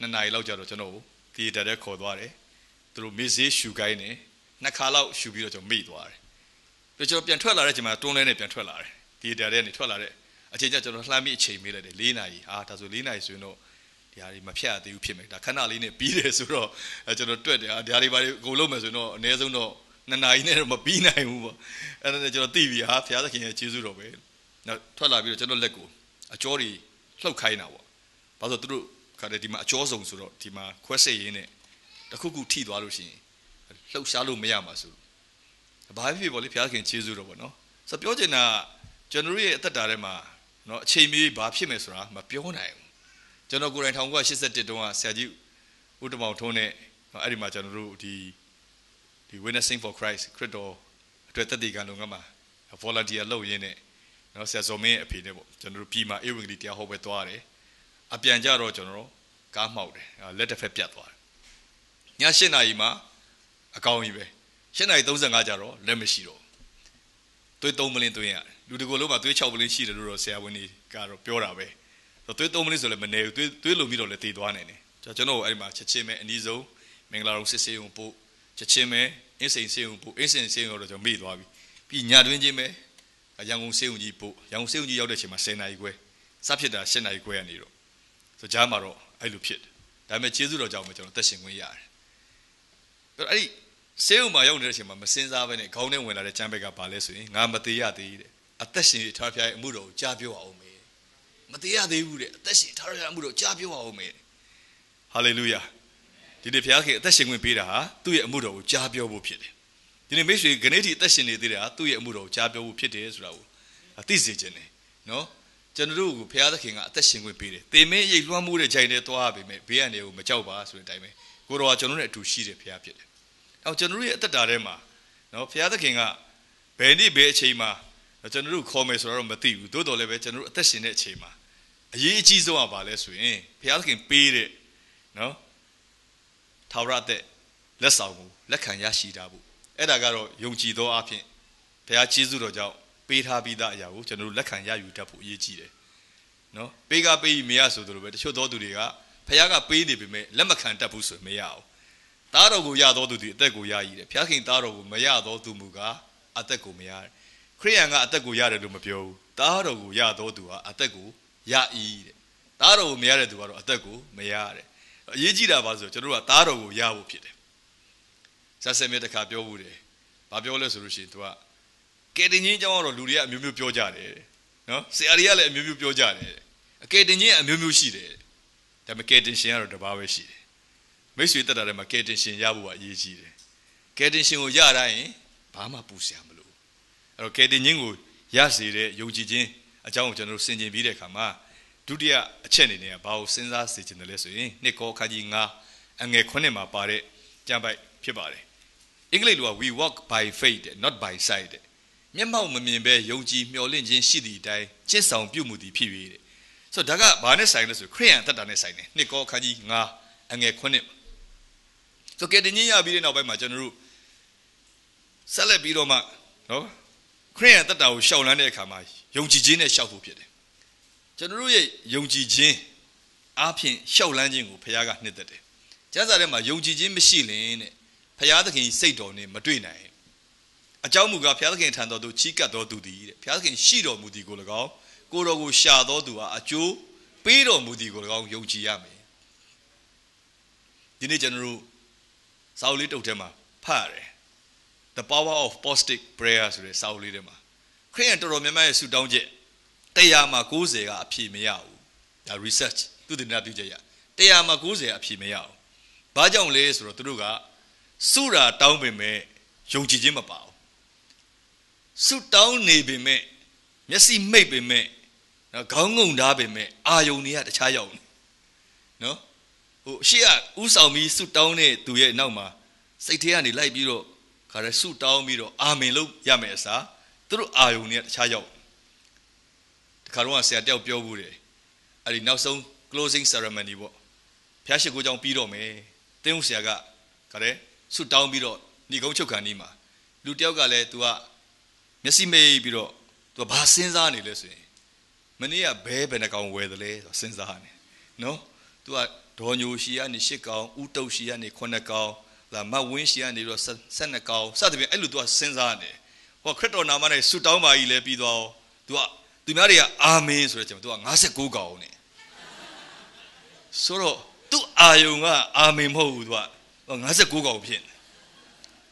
2နာရီလောက်ကြာတော့ကျွန်တော်ကိုသီတာတဲ့ခေါ်သွားတယ်သူတို့မေးစေးရှူကိုင်းနေနှစ်ခါလောက်ရှူပြီးတော့ကျွန်တော်မိသွားတယ်ပြီးကျွန်တော်ပြန်ထွက်လာတဲ့အချိန်မှာတွန်းလဲနဲ့ပြန်ထွက်လာတယ် ဒီတာတဲ့နေထွက်လာတဲ့အချိန်ကျကျွန်တော်လှမ်းပြီးအချိန်မေးလိုက်တယ်၄နာရီဟာဒါဆို၄နာရီဆိုရင်တော့ဒီဟာတွေမဖြတ်သေးဘူးဖြစ်မယ်ဒါခဏလေးနဲ့ပြီးတယ်ဆိုတော့အဲကျွန်တော်တွက်တယ်ဟာဒါတွေဘာတွေအကုန်လုံးမယ်ဆိုရင်တော့အနည်းဆုံးတော့နှစ်နာရီနဲ့တော့မပြီးနိုင်ဘူးပေါ့အဲ့ဒါနဲ့ကျွန်တော်သိပြီဟာဘုရားသခင်ရဲ့ကျေးဇူးတော်ပဲနောက်ထွက်လာပြီးတော့ကျွန်တော်လက်ကိုအကျော်တွေလှုပ်ခိုင်းတာပေါ့ဘာလို့သူတို့ခါတဲ့ဒီမှာအကျော်စုံဆိုတော့ဒီမှာခွဲစိတ်ရင်းနဲ့တခုခုထိသွားလို့ရှိရင်လှုပ်ရှားလို့မရမှာဆိုဘာဖြစ်ဖြစ်ပေါ့လေဘုရားသခင်ကျေးဇူးတော်ပေါ့နော်ဆိုပြောချင်တာကျွ န်တော်ရဲ့အသက်တာထဲမှာနော်အချိန်မီဘာဖြစ်မယ်ဆိုတာမပြောနိုင်ဘူးကျွန်တော်ကိုယ်တိုင်1981တုန်းကဆရာကြီးဦးတမောင်ထုံးနဲ့အဲ့ဒီမှာကျွန်တော်တို့ဒီဒီ witnessing for Christ ခရစ်တော်အတွက်တည်တည်ကံလုံးကမှာ volunteer လုပ်ရင်းနဲ့နော်ဆရာဇော်မင်းအဖေနဲ့ပေါ့ကျွန်တော်တို့ပြည်မှာဧဝံဂေလိတရားဟောပွဲသွားတယ်အပြန်ကြတော့ကျွန်တော်တို့ကားမှောက်တယ်လက်တစ်ဖက်ပြတ်သွားတယ်ည7နာရီမှာအကောင်ကြီးပဲ7နာရီ35ကျတော့လက်မရှိတော့သွေး3မလင်းသွင်းရတယ် လူတကိုယ်လုံးမှာသွေး6မလင်းရှိတယ်လို့တော့ဆရာဝန်ကြီးကတော့ပြောတာပဲသွေး3မလင်းဆိုလည်းမနေဘူးသွေးသွေးလုံပြီးတော့လည်းတည်သွားနိုင်တယ်ကျွန်တော်အဲ့ဒီမှာချက်ချင်းပဲအနည်းဆုံးမင်္ဂလာတော်စစ်ဆေးုံပို့ချက်ချင်းပဲအင်းစိန်ဆေးုံပို့အင်းစိန်ဆေးုံတော့ကျွန်တော်မေ့သွားပြီပြီးညတွင်းချင်းပဲရန်ကုန်ဆေးုံကြီးပို့ရန်ကုန်ဆေးုံကြီးရောက်တဲ့အချိန်မှာ10နာရီခွဲစဖြစ်တာ၈နာရီခွဲကနေတော့ဆိုကြားမှာတော့အဲ့လိုဖြစ်တယ်ဒါပေမဲ့ကျေးဇူးတော်ကြောင့်မကျွန်တော်သက်ရှင်ခွင့်ရတယ်အဲ့ဒီဆေးဥမှာရောက်နေတဲ့အချိန်မှာမစင်စားဘဲနဲ့ခေါင်းထဲဝင်လာတဲ့ကျမ်းဘက်ကဘာလဲဆိုရင်ငါမသေးရသေးတဲ့ အသက်ရှင်ထားဖျားရဲ့အမှုတော်ကိုကြားပြောအောင်မေမသေးရသေးဘူးတဲ့အသက်ရှင်ထားဖျားအမှုတော်ကြားပြောအောင်မေဟာလေလုယာဒီနေ့ဘုရားခင်အသက်ရှင်ခွင့်ပေးတာဟာသူ့ရဲ့အမှုတော်ကိုကြားပြောဖို့ဖြစ်တယ်ဒီနေ့မိတ်ဆွေခနေ့ထိအသက်ရှင်နေသေးတယ်ဟာသူ့ရဲ့အမှုတော်ကိုကြားပြောဖို့ဖြစ်တယ်ဆိုတာကိုအသိစေခြင်းနဲ့နော်ကျွန်တော်တို့ကိုဘုရားသခင်ကအသက်ရှင်ခွင့်ပေးတယ်။တေမင်းရိတ်လွှမ်းမှုတဲ့ခြိုင်တွေသွားပြီမဲ့ဘေးကနေကိုမကြောက်ပါဆိုတဲ့အတိုင်းပဲကိုတော်ကကျွန်တော်တို့နဲ့အတူရှိတယ်ဘုရားဖြစ်တယ်။အော်ကျွန်တော်တို့ရဲ့အသက်တာထဲမှာနော်ဘုရားသခင်ကဘယ်နေ့ဘယ်အချိန်မှာ ကျွန်တော်တို့ခေါ်မယ်ဆိုတော့မသိဘူး။သို့တော်လည်းပဲကျွန်တော်တို့အသက်ရှင်တဲ့အချိန်မှာအရေးအကြီးဆုံးကဘာလဲဆိုရင်ဘုရားသခင်ပေးတဲ့နော်ထာဝရတဲ့လက်ဆောင်ကိုလက်ခံရရှိတာဘူး။အဲ့ဒါကတော့ယုံကြည်သောအဖြစ်ဘုရားကျေးဇူးတော်ကြောင့်ပေးထားပြီးသားအရာကိုကျွန်တော်တို့လက်ခံရယူတတ်ဖို့အရေးကြီးတယ်နော်ပေးကပေးမရဆိုသလိုပဲတချို့သောသူတွေကဖခင်ကပေးနေပေမဲ့လက်မခံတတ်ဘူးဆိုမရအောင်သားတော်ကိုရသောသူဒီအသက်ကိုရရည်တယ်ဖခင်သားတော်ကိုမရသောသူမူကားအသက်ကိုမရတယ် ခရိယန်ကအသက်ကိုရတယ်လို့မပြောဘူးသားတော်ကိုရသောသူဟာအသက်ကိုရဤတဲ့သားတော်ကိုမရတဲ့သူကတော့အသက်ကိုမရတဲ့အရေးကြီးတာပါဆိုကျွန်တော်တို့ကသားတော်ကိုရဖို့ဖြစ်တယ်ဇာဆယ်မြတ်တခါပြောဘူးတယ်ဘာပြောလဲဆိုလို့ရှိရင်သူကကယ်တင်ခြင်းအကြောင်းကတော့လူတွေကအမျိုးမျိုးပြောကြတယ်နော်ဆရာတွေကလည်းအမျိုးမျိုးပြောကြတယ်အကယ်တင်ခြင်းအမျိုးမျိုးရှိတယ်ဒါပေမဲ့ကယ်တင်ရှင်ကတော့တပါးပဲရှိတယ်မိတ်ဆွေတက်တာထဲမှာကယ်တင်ရှင်ရဖို့ကအရေးကြီးတယ်ကယ်တင်ရှင်ကိုရတိုင်းဘာမှပူစရာမလို အဲ့တော့ကယ်တင်ခြင်းကိုရစေတဲ့ယုံကြည်ခြင်းအကြောင်းကိုကျွန်တော်တို့ဆင်ခြင်ပြီးတဲ့အခါမှာဒုတိယအချက်အနေနဲ့ဘာကိုစဉ်းစားစေချင်တယ်လဲဆိုရင်နှစ်ကောခန်းကြီး9အငယ်9မှာပါတဲ့ကြံပိုက်ဖြစ်ပါတယ်အင်္ဂလိပ်လိုက we walk by faith not by sight မျက်မှောက်မမြင်ပဲယုံကြည်မျှော်လင့်ခြင်းရှိသည့်အတိုင်းကျင့်ဆောင်ပြုမှုသည်ဖြစ်၍တဲ့ဆိုတော့ဒါကဘာနဲ့ဆိုင်လဲဆိုခရိယန်အသက်တာနဲ့ဆိုင်တယ်နှစ်ကောခန်းကြီး9အငယ်9ဆိုကဲတင်ကြီးရပြီးတဲ့နောက်ပိုင်းမှာကျွန်တော်တို့ဆက်လက်ပြီးတော့မှနော် ခရိယန်အသက်တာကိုရှောက်လန်းတဲ့အခါမှာယုံကြည်ခြင်းနဲ့ရှောက်ဖို့ဖြစ်တယ်ကျွန်တော်တို့ရဲ့ယုံကြည်ခြင်းအားဖြင့်ရှောက်လန်းခြင်းကိုဘုရားကနှစ်သက်တယ်ကျမ်းစာထဲမှာယုံကြည်ခြင်းမရှိရင်တဲ့ဘုရားသခင်စိတ်တော်နဲ့မတွေ့နိုင်အကြောင်းမူကားဘုရားသခင်ထံတော်သို့ချီးကပ်တော်သူသည်တဲ့ဘုရားသခင်ရှိတော်မူသည်ကို၎င်းကိုတော်ကိုရှာတော်သူဟာအကျိုးပေးတော်မူသည်ကို၎င်းယုံကြည်ရမယ်ဒီနေ့ကျွန်တော်တို့စာအုပ်လေးတုတ်ထဲမှာဖတ်ရတယ် the power of positive prayer ဆိုတဲ့စာအုပ်လေးထဲမှာခရိယန်တော်တော်များများရဲ့ဆုတောင်းချက်တရားမှာ90ကအဖြေမရဘူးဒါ research သူတင်တာပြုချက်ရတရားမှာ90အဖြေမရဘူးဘာကြောင့်လဲဆိုတော့သူတို့ကစုတာတောင်းပေမဲ့ယုံကြည်ခြင်းမပါဘူးဆုတောင်းနေပေမဲ့မျက်စိမိတ်ပေမဲ့နော်ခေါင်းငုံထားပေမဲ့အာယုံတွေကတခြားရောက်နေနော်ဟိုရှေ့ကဥဆောင်ပြီးဆုတောင်းတဲ့သူရဲ့နောက်မှာစိတ်ထဲကနေလိုက်ပြီးတော့ ခါရဲဆုတောင်းပြီးတော့အာမင်လို့ရမယ်အစားသူတို့အာယုံတွေကတခြားရောက်တခါတော့ဆရာတယောက်ပြောဘူးတယ်အဲ့ဒီနောက်ဆုံး closing ceremony ပေါ့ဖျားရှိခိုးကြောင်ပြီးတော့မယ်တင်းဦးဆရာကခါရဲဆုတောင်းပြီးတော့ညီကုန်းချုပ်ခံနေမှာလူတယောက်ကလည်း तू ကမျက်စိမိတ်ပြီးတော့သူကဘာစဉ်းစားနေလဲဆိုရင်မနေ့ကဘဲဘယ်နှကောင်ဝယ်တယ်လဲဆိုစဉ်းစားနေနော်သူကဒေါ်ညိုရှီကနေ၈ကောင်ဥတုတ်ရှီကနေ9ကောင် လာမတ်ဝင်းရှီကနေတော့12ကောင်စသဖြင့်အဲ့လိုသူကစဉ်းစားနေဟောခရစ်တော်နာမနဲ့ဆူတောင်းပါကြီးလဲပြီးသွားသူကသူများတွေကအာမင်ဆိုတဲ့အချိန်မှာသူက59ကောင်နဲ့ဆိုတော့သူ့အာယုံကအာမင်မဟုတ်ဘူးသူက59ကောင်ဖြစ်နေ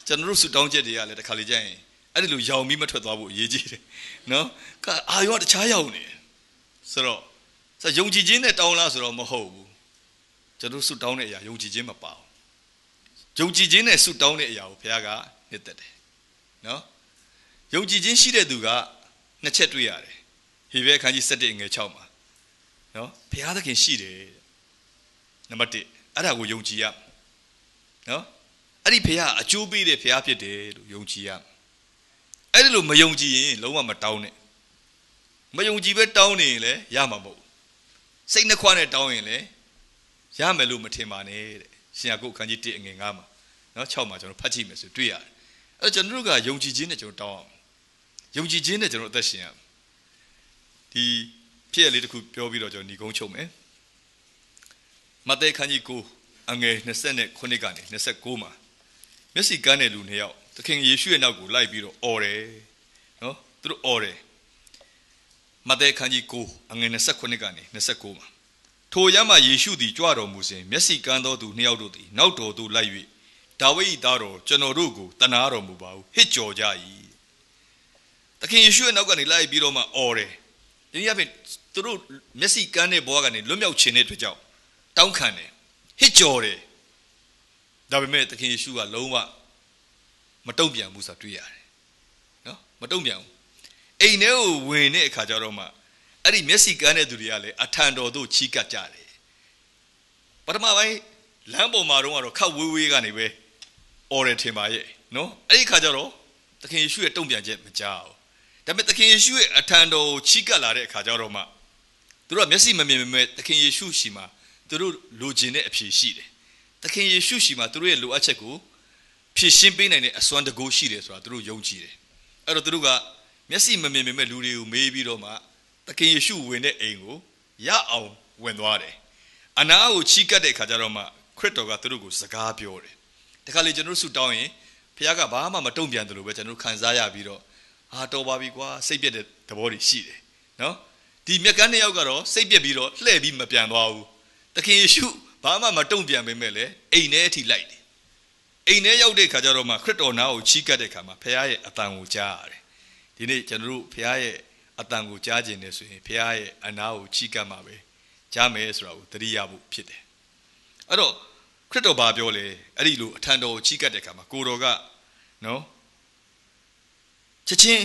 ကျွန်တော်တို့ဆူတောင်းချက်တွေကလည်းတစ်ခါလေကြာရင်အဲ့ဒီလိုရောင်ပြီးမထွက်သွားဖို့အရေးကြီးတယ်နော်ကအာယောတခြားရောက်နေဆိုတော့ဆိုယုံကြည်ခြင်းနဲ့တောင်းလားဆိုတော့မဟုတ်ဘူးကျွန်တော်ဆုတောင်းတဲ့အရာယုံကြည်ခြင်းမပါဘူး ယုံကြည်ခြင်းနဲ့ဆုတောင်းတဲ့အရာကိုဘုရားကနှစ်သက်တယ်နော်ယုံကြည်ခြင်းရှိတဲ့သူကနှစ်ချက်တွေ့ရတယ်ဟေဘဲအခန်းကြီး7ငယ်6မှာနော်ဘုရားသခင်ရှိတယ်နံပါတ်1အဲ့ဒါကိုယုံကြည်ရနော်အဲ့ဒီဘုရားအကျိုးပေးတဲ့ဘုရားဖြစ်တယ်လို့ယုံကြည်ရအဲ့ဒီလိုမယုံကြည်ရင်လုံးဝမတောင်းနဲ့မယုံကြည်ပဲတောင်းနေရင်လည်းရမှာမဟုတ်စိတ်နှခွနဲ့တောင်းရင်လည်းရမယ်လို့မထင်ပါနဲ့တဲ့ ရှင်ရကုတ်ခန်းကြီး1အငယ်9မှာနော်6မှာကျွန်တော်ဖတ်ကြည့်မယ်ဆိုတွေ့ရတယ်အဲ့ကျွန်တော်တို့ကယုံကြည်ခြင်းနဲ့ကျွန်တော်တောင်းအောင်ယုံကြည်ခြင်းနဲ့ကျွန်တော်အသက်ရှင်ရဒီဖြစ်ရလေးတစ်ခုပြောပြီးတော့ကျွန်တော်ညီကုန်းချုပ်မယ်မဿဲခန်းကြီး9အငယ်29ကနေ29မှာမျက်စိကန်းတဲ့လူနှစ်ယောက်သခင်ယေရှုရဲ့နောက်ကိုလိုက်ပြီးတော့អော်တယ်နော်သူတို့អော်တယ်မဿဲခန်းကြီး9အငယ်29ကနေ29မှာ ထိုရမယေရှုသည်ကြွတော်မူစဉ်မျက်စိကန်းသောသူနှစ်ယောက်တို့သည်နောက်တော်သို့လိုက်၍ဒါဝိဒ်သားတော်ကျွန်တော်တို့ကိုတနာတော်မူပါဟုဟစ်ကြော်ကြ၏သခင်ယေရှုရဲ့နောက်ကနေလိုက်ပြီးတော့မှအော်တယ်ဒီနေ့အဖြစ်သူတို့မျက်စိကန်းတဲ့ဘဝကနေလွတ်မြောက်ခြင်းတဲ့အတွက်ကြောင့်တောင်းခံတယ်ဟစ်ကြော်တယ်ဒါပေမဲ့သခင်ယေရှုကလုံးဝမတုံ့ပြန်ဘူးဆိုတာတွေ့ရတယ်နော်မတုံ့ပြန်ဘူးအိမ်ထဲကိုဝင်တဲ့အခါကျတော့မှ အဲ့ဒီမျက်စိကန်းတဲ့သူတွေကလည်းအထံတော်သို့ချီးကပ်ကြတယ်ပထမပိုင်းလမ်းပေါ်မှာတော့ကတော့ခတ်ဝေးဝေးကနေပဲအော်ရထင်ပါရဲ့နော်အဲ့ဒီခါကျတော့သခင်ယေရှုရဲ့တုံ့ပြန်ချက်မကြောက်ဒါပေမဲ့သခင်ယေရှုရဲ့အထံတော်ကိုချီးကပ်လာတဲ့အခါကျတော့မှသူတို့ကမျက်စိမမြင်မဲ့သခင်ယေရှုရှိမှသူတို့လိုချင်တဲ့အဖြေရှိတယ်သခင်ယေရှုရှိမှသူတို့ရဲ့လိုအပ်ချက်ကိုဖြည့်ရှင်းပေးနိုင်တဲ့အစွမ်းတကူရှိတယ်ဆိုတာသူတို့ယုံကြည်တယ်အဲ့တော့သူတို့ကမျက်စိမမြင်မဲ့လူတွေကိုမေးပြီးတော့မှသ ခင်ယေရှုဝင်တဲ့အိမ်ကိုရအောင်ဝင်သွားတယ်အနာကိုချီးကပ်တဲ့အခါကျတော့မှခရစ်တော်ကသူတို့ကိုစကားပြောတယ်တခါလေကျွန်တော်တို့ဆုတောင်းရင်ဘုရားကဘာမှမတုံ့ပြန်တယ်လို့ပဲကျွန်တော်တို့ခံစားရပြီးတော့ဟာတော်ပါပြီကွာစိတ်ပြက်တဲ့သဘောတွေရှိတယ်နော်ဒီမြက်ကန်းနှစ်ယောက်ကတော့စိတ်ပြက်ပြီးတော့လှည့်ပြီးမပြန်သွားဘူးသခင်ယေရှုဘာမှမတုံ့ပြန်ပေမဲ့လည်းအိမ်ထဲအထိလိုက်တယ်အိမ်ထဲရောက်တဲ့ခါကျတော့မှခရစ်တော်နာကိုချီးကပ်တဲ့ခါမှာဘုရားရဲ့အတန်ကိုကြားရတယ်ဒီနေ့ကျွန်တော်တို့ဘုရားရဲ့ အတန်ကိုကြားခြင်းနဲ့ဆိုရင်ဘုရားရဲ့အနာကိုချီးကပ်မှာပဲကြားမယ်ဆိုတာကိုသတိရဖို့ဖြစ်တယ်အဲ့တော့ခရစ်တော်ဘာပြောလဲအဲ့ဒီလိုအထံတော်ကိုချီးကပ်တဲ့ခါမှာကိုတော်ကနော်ချက်ချင်း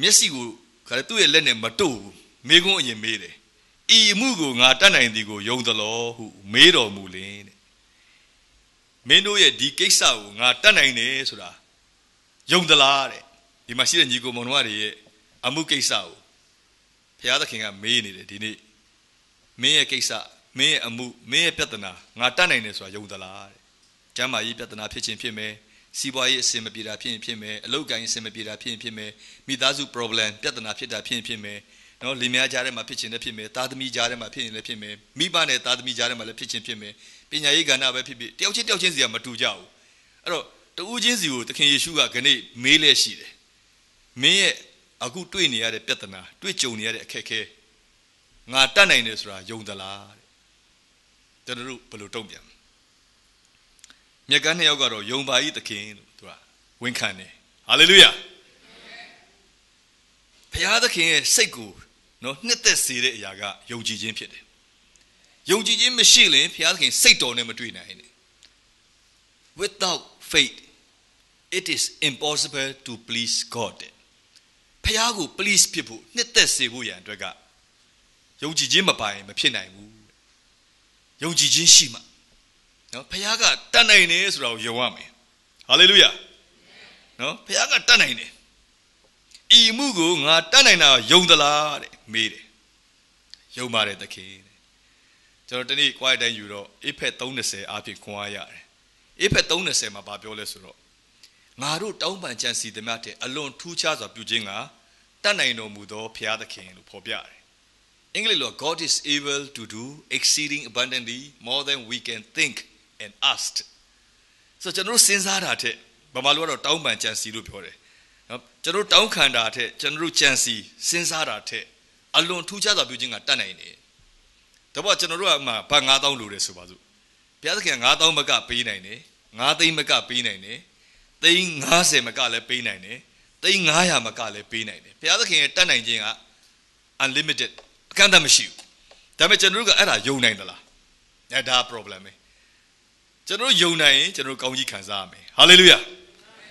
မျက်စိကိုခါသူ့ရဲ့လက်နဲ့မတို့ဘူးမိကုန်းအရင်မေးတယ်ဤမှုကိုငါတတ်နိုင်သည်ကိုယုံသလောဟုမေးတော်မူလင်တဲ့မင်းတို့ရဲ့ဒီကိစ္စကိုငါတတ်နိုင်တယ်ဆိုတာယုံသလားတဲ့ဒီမှာရှိတဲ့ညီကိုမောင်တို့တွေရဲ့အမှုကိစ္စကို ဘုရားသခင်ကမေးနေတယ်ဒီနေ့မင်းရဲ့ကိစ္စမင်းရဲ့အမှုမင်းရဲ့ပြဿနာငါတတ်နိုင်တယ်ဆိုတာယုံသလားတဲ့ကျမ်းမာရေးပြဿနာဖြစ်ခြင်းဖြစ်မယ်စီးပွားရေးအဆင်မပြေတာဖြစ်ရင်ဖြစ်မယ်အလုပ်ကိုင်းအဆင်မပြေတာဖြစ်ရင်ဖြစ်မယ်မိသားစု problem ပြဿနာဖြစ်တာဖြစ်ရင်ဖြစ်မယ်နော်လင်မယားကြားထဲမှာဖြစ်ခြင်းလည်းဖြစ်မယ်သားသမီးကြားထဲမှာဖြစ်ရင်လည်းဖြစ်မယ်မိဘနဲ့သားသမီးကြားထဲမှာလည်းဖြစ်ခြင်းဖြစ်မယ်ပညာရေးကဏ္ဍပဲဖြစ်ဖြစ်တယောက်ချင်းတယောက်ချင်းစီကမတူကြဘူးအဲ့တော့တဦးချင်းစီကိုသခင်ယေရှုကခဏမေးလဲရှိတယ်မင်းရဲ့ အခုတွေ့နေရတဲ့ပြဿနာတွေ့ကြုံနေရတဲ့အခက်အခဲငါတတ်နိုင်တယ်ဆိုတာယုံသလားတဲ့ကျွန်တော်တို့ဘယ်လိုတုံ့ပြန်မြက်ကန်းနှစ်ယောက်ကတော့ယုံပါ၏သခင်လို့သူကဝန်ခံတယ်ဟာလေလုယာဘုရားသခင်ရဲ့စိတ်ကိုနော်နှစ်သက်စေတဲ့အရာကယုံကြည်ခြင်းဖြစ်တယ်ယုံကြည်ခြင်းမရှိရင်ဘုရားသခင်စိတ်တော်နဲ့မတွေ့နိုင်နဲ့ without faith it is impossible to please god ဘုရားကို please ဖြစ်ဖို့နှစ်သက်စေဖို့ရန်အတွက်ကယုံကြည်ခြင်းမပါရင်မဖြစ်နိုင်ဘူးယုံကြည်ခြင်းရှိမှနော်ဘုရားကတတ်နိုင်တယ်ဆိုတာကိုယုံရမယ်ဟာလေလုယာနော်ဘုရားကတတ်နိုင်တယ်ဤမှုကိုငါတတ်နိုင်တာယုံသလားတဲ့မေးတယ်ယုံပါတယ်သခင်တဲ့ကျွန်တော်တနေ့ quiet တိုင်းယူတော့အေဖက်30အားဖြင့်ခွန်အားရတယ်အေဖက်30မှာဗာပြောလဲဆိုတော့ငါတို့တောင်းပန်ကြံစီသမျှတဲ့အလွန်ထူးခြားစွာပြုခြင်းက တတ်နိုင်တော်မူသောဘုရားသခင်လို့ဖော်ပြတယ်အင်္ဂလိပ်လို God is able to do exceeding abundantly more than we can think and ask ဆိုကျွန်တော်စဉ်းစားတာတဲ့ဘာမှလို့တော့တောင်းပန်ကြံစီလို့ပြောတယ်နော်ကျွန်တော်တောင်းခံတာတဲ့ကျွန်တော်ကြံစီစဉ်းစားတာတဲ့အလွန်ထူးခြားစွာပြုခြင်းကတတ်နိုင်တယ်ဒါပေမဲ့ကျွန်တော်တို့ကမှဘာ9000လိုတယ်ဆိုပါစို့ဘုရားသခင်9000မကပေးနိုင်တယ်9သိန်းမကပေးနိုင်တယ်သိန်း90မကလည်းပေးနိုင်တယ် သိန်း900မကလည်းပေးနိုင်တယ်ဘုရားသခင်ရဲ့တတ်နိုင်ခြင်းက unlimited အကန့်အသတ်မရှိဘူးဒါပေမဲ့ကျွန်တော်တို့ကအဲ့ဒါယုံနိုင်သလားအဲဒါ problem ပဲကျွန်တော်ယုံနိုင်ရင်ကျွန်တော်ကောင်းကြီးခံစားရမယ် hallelujah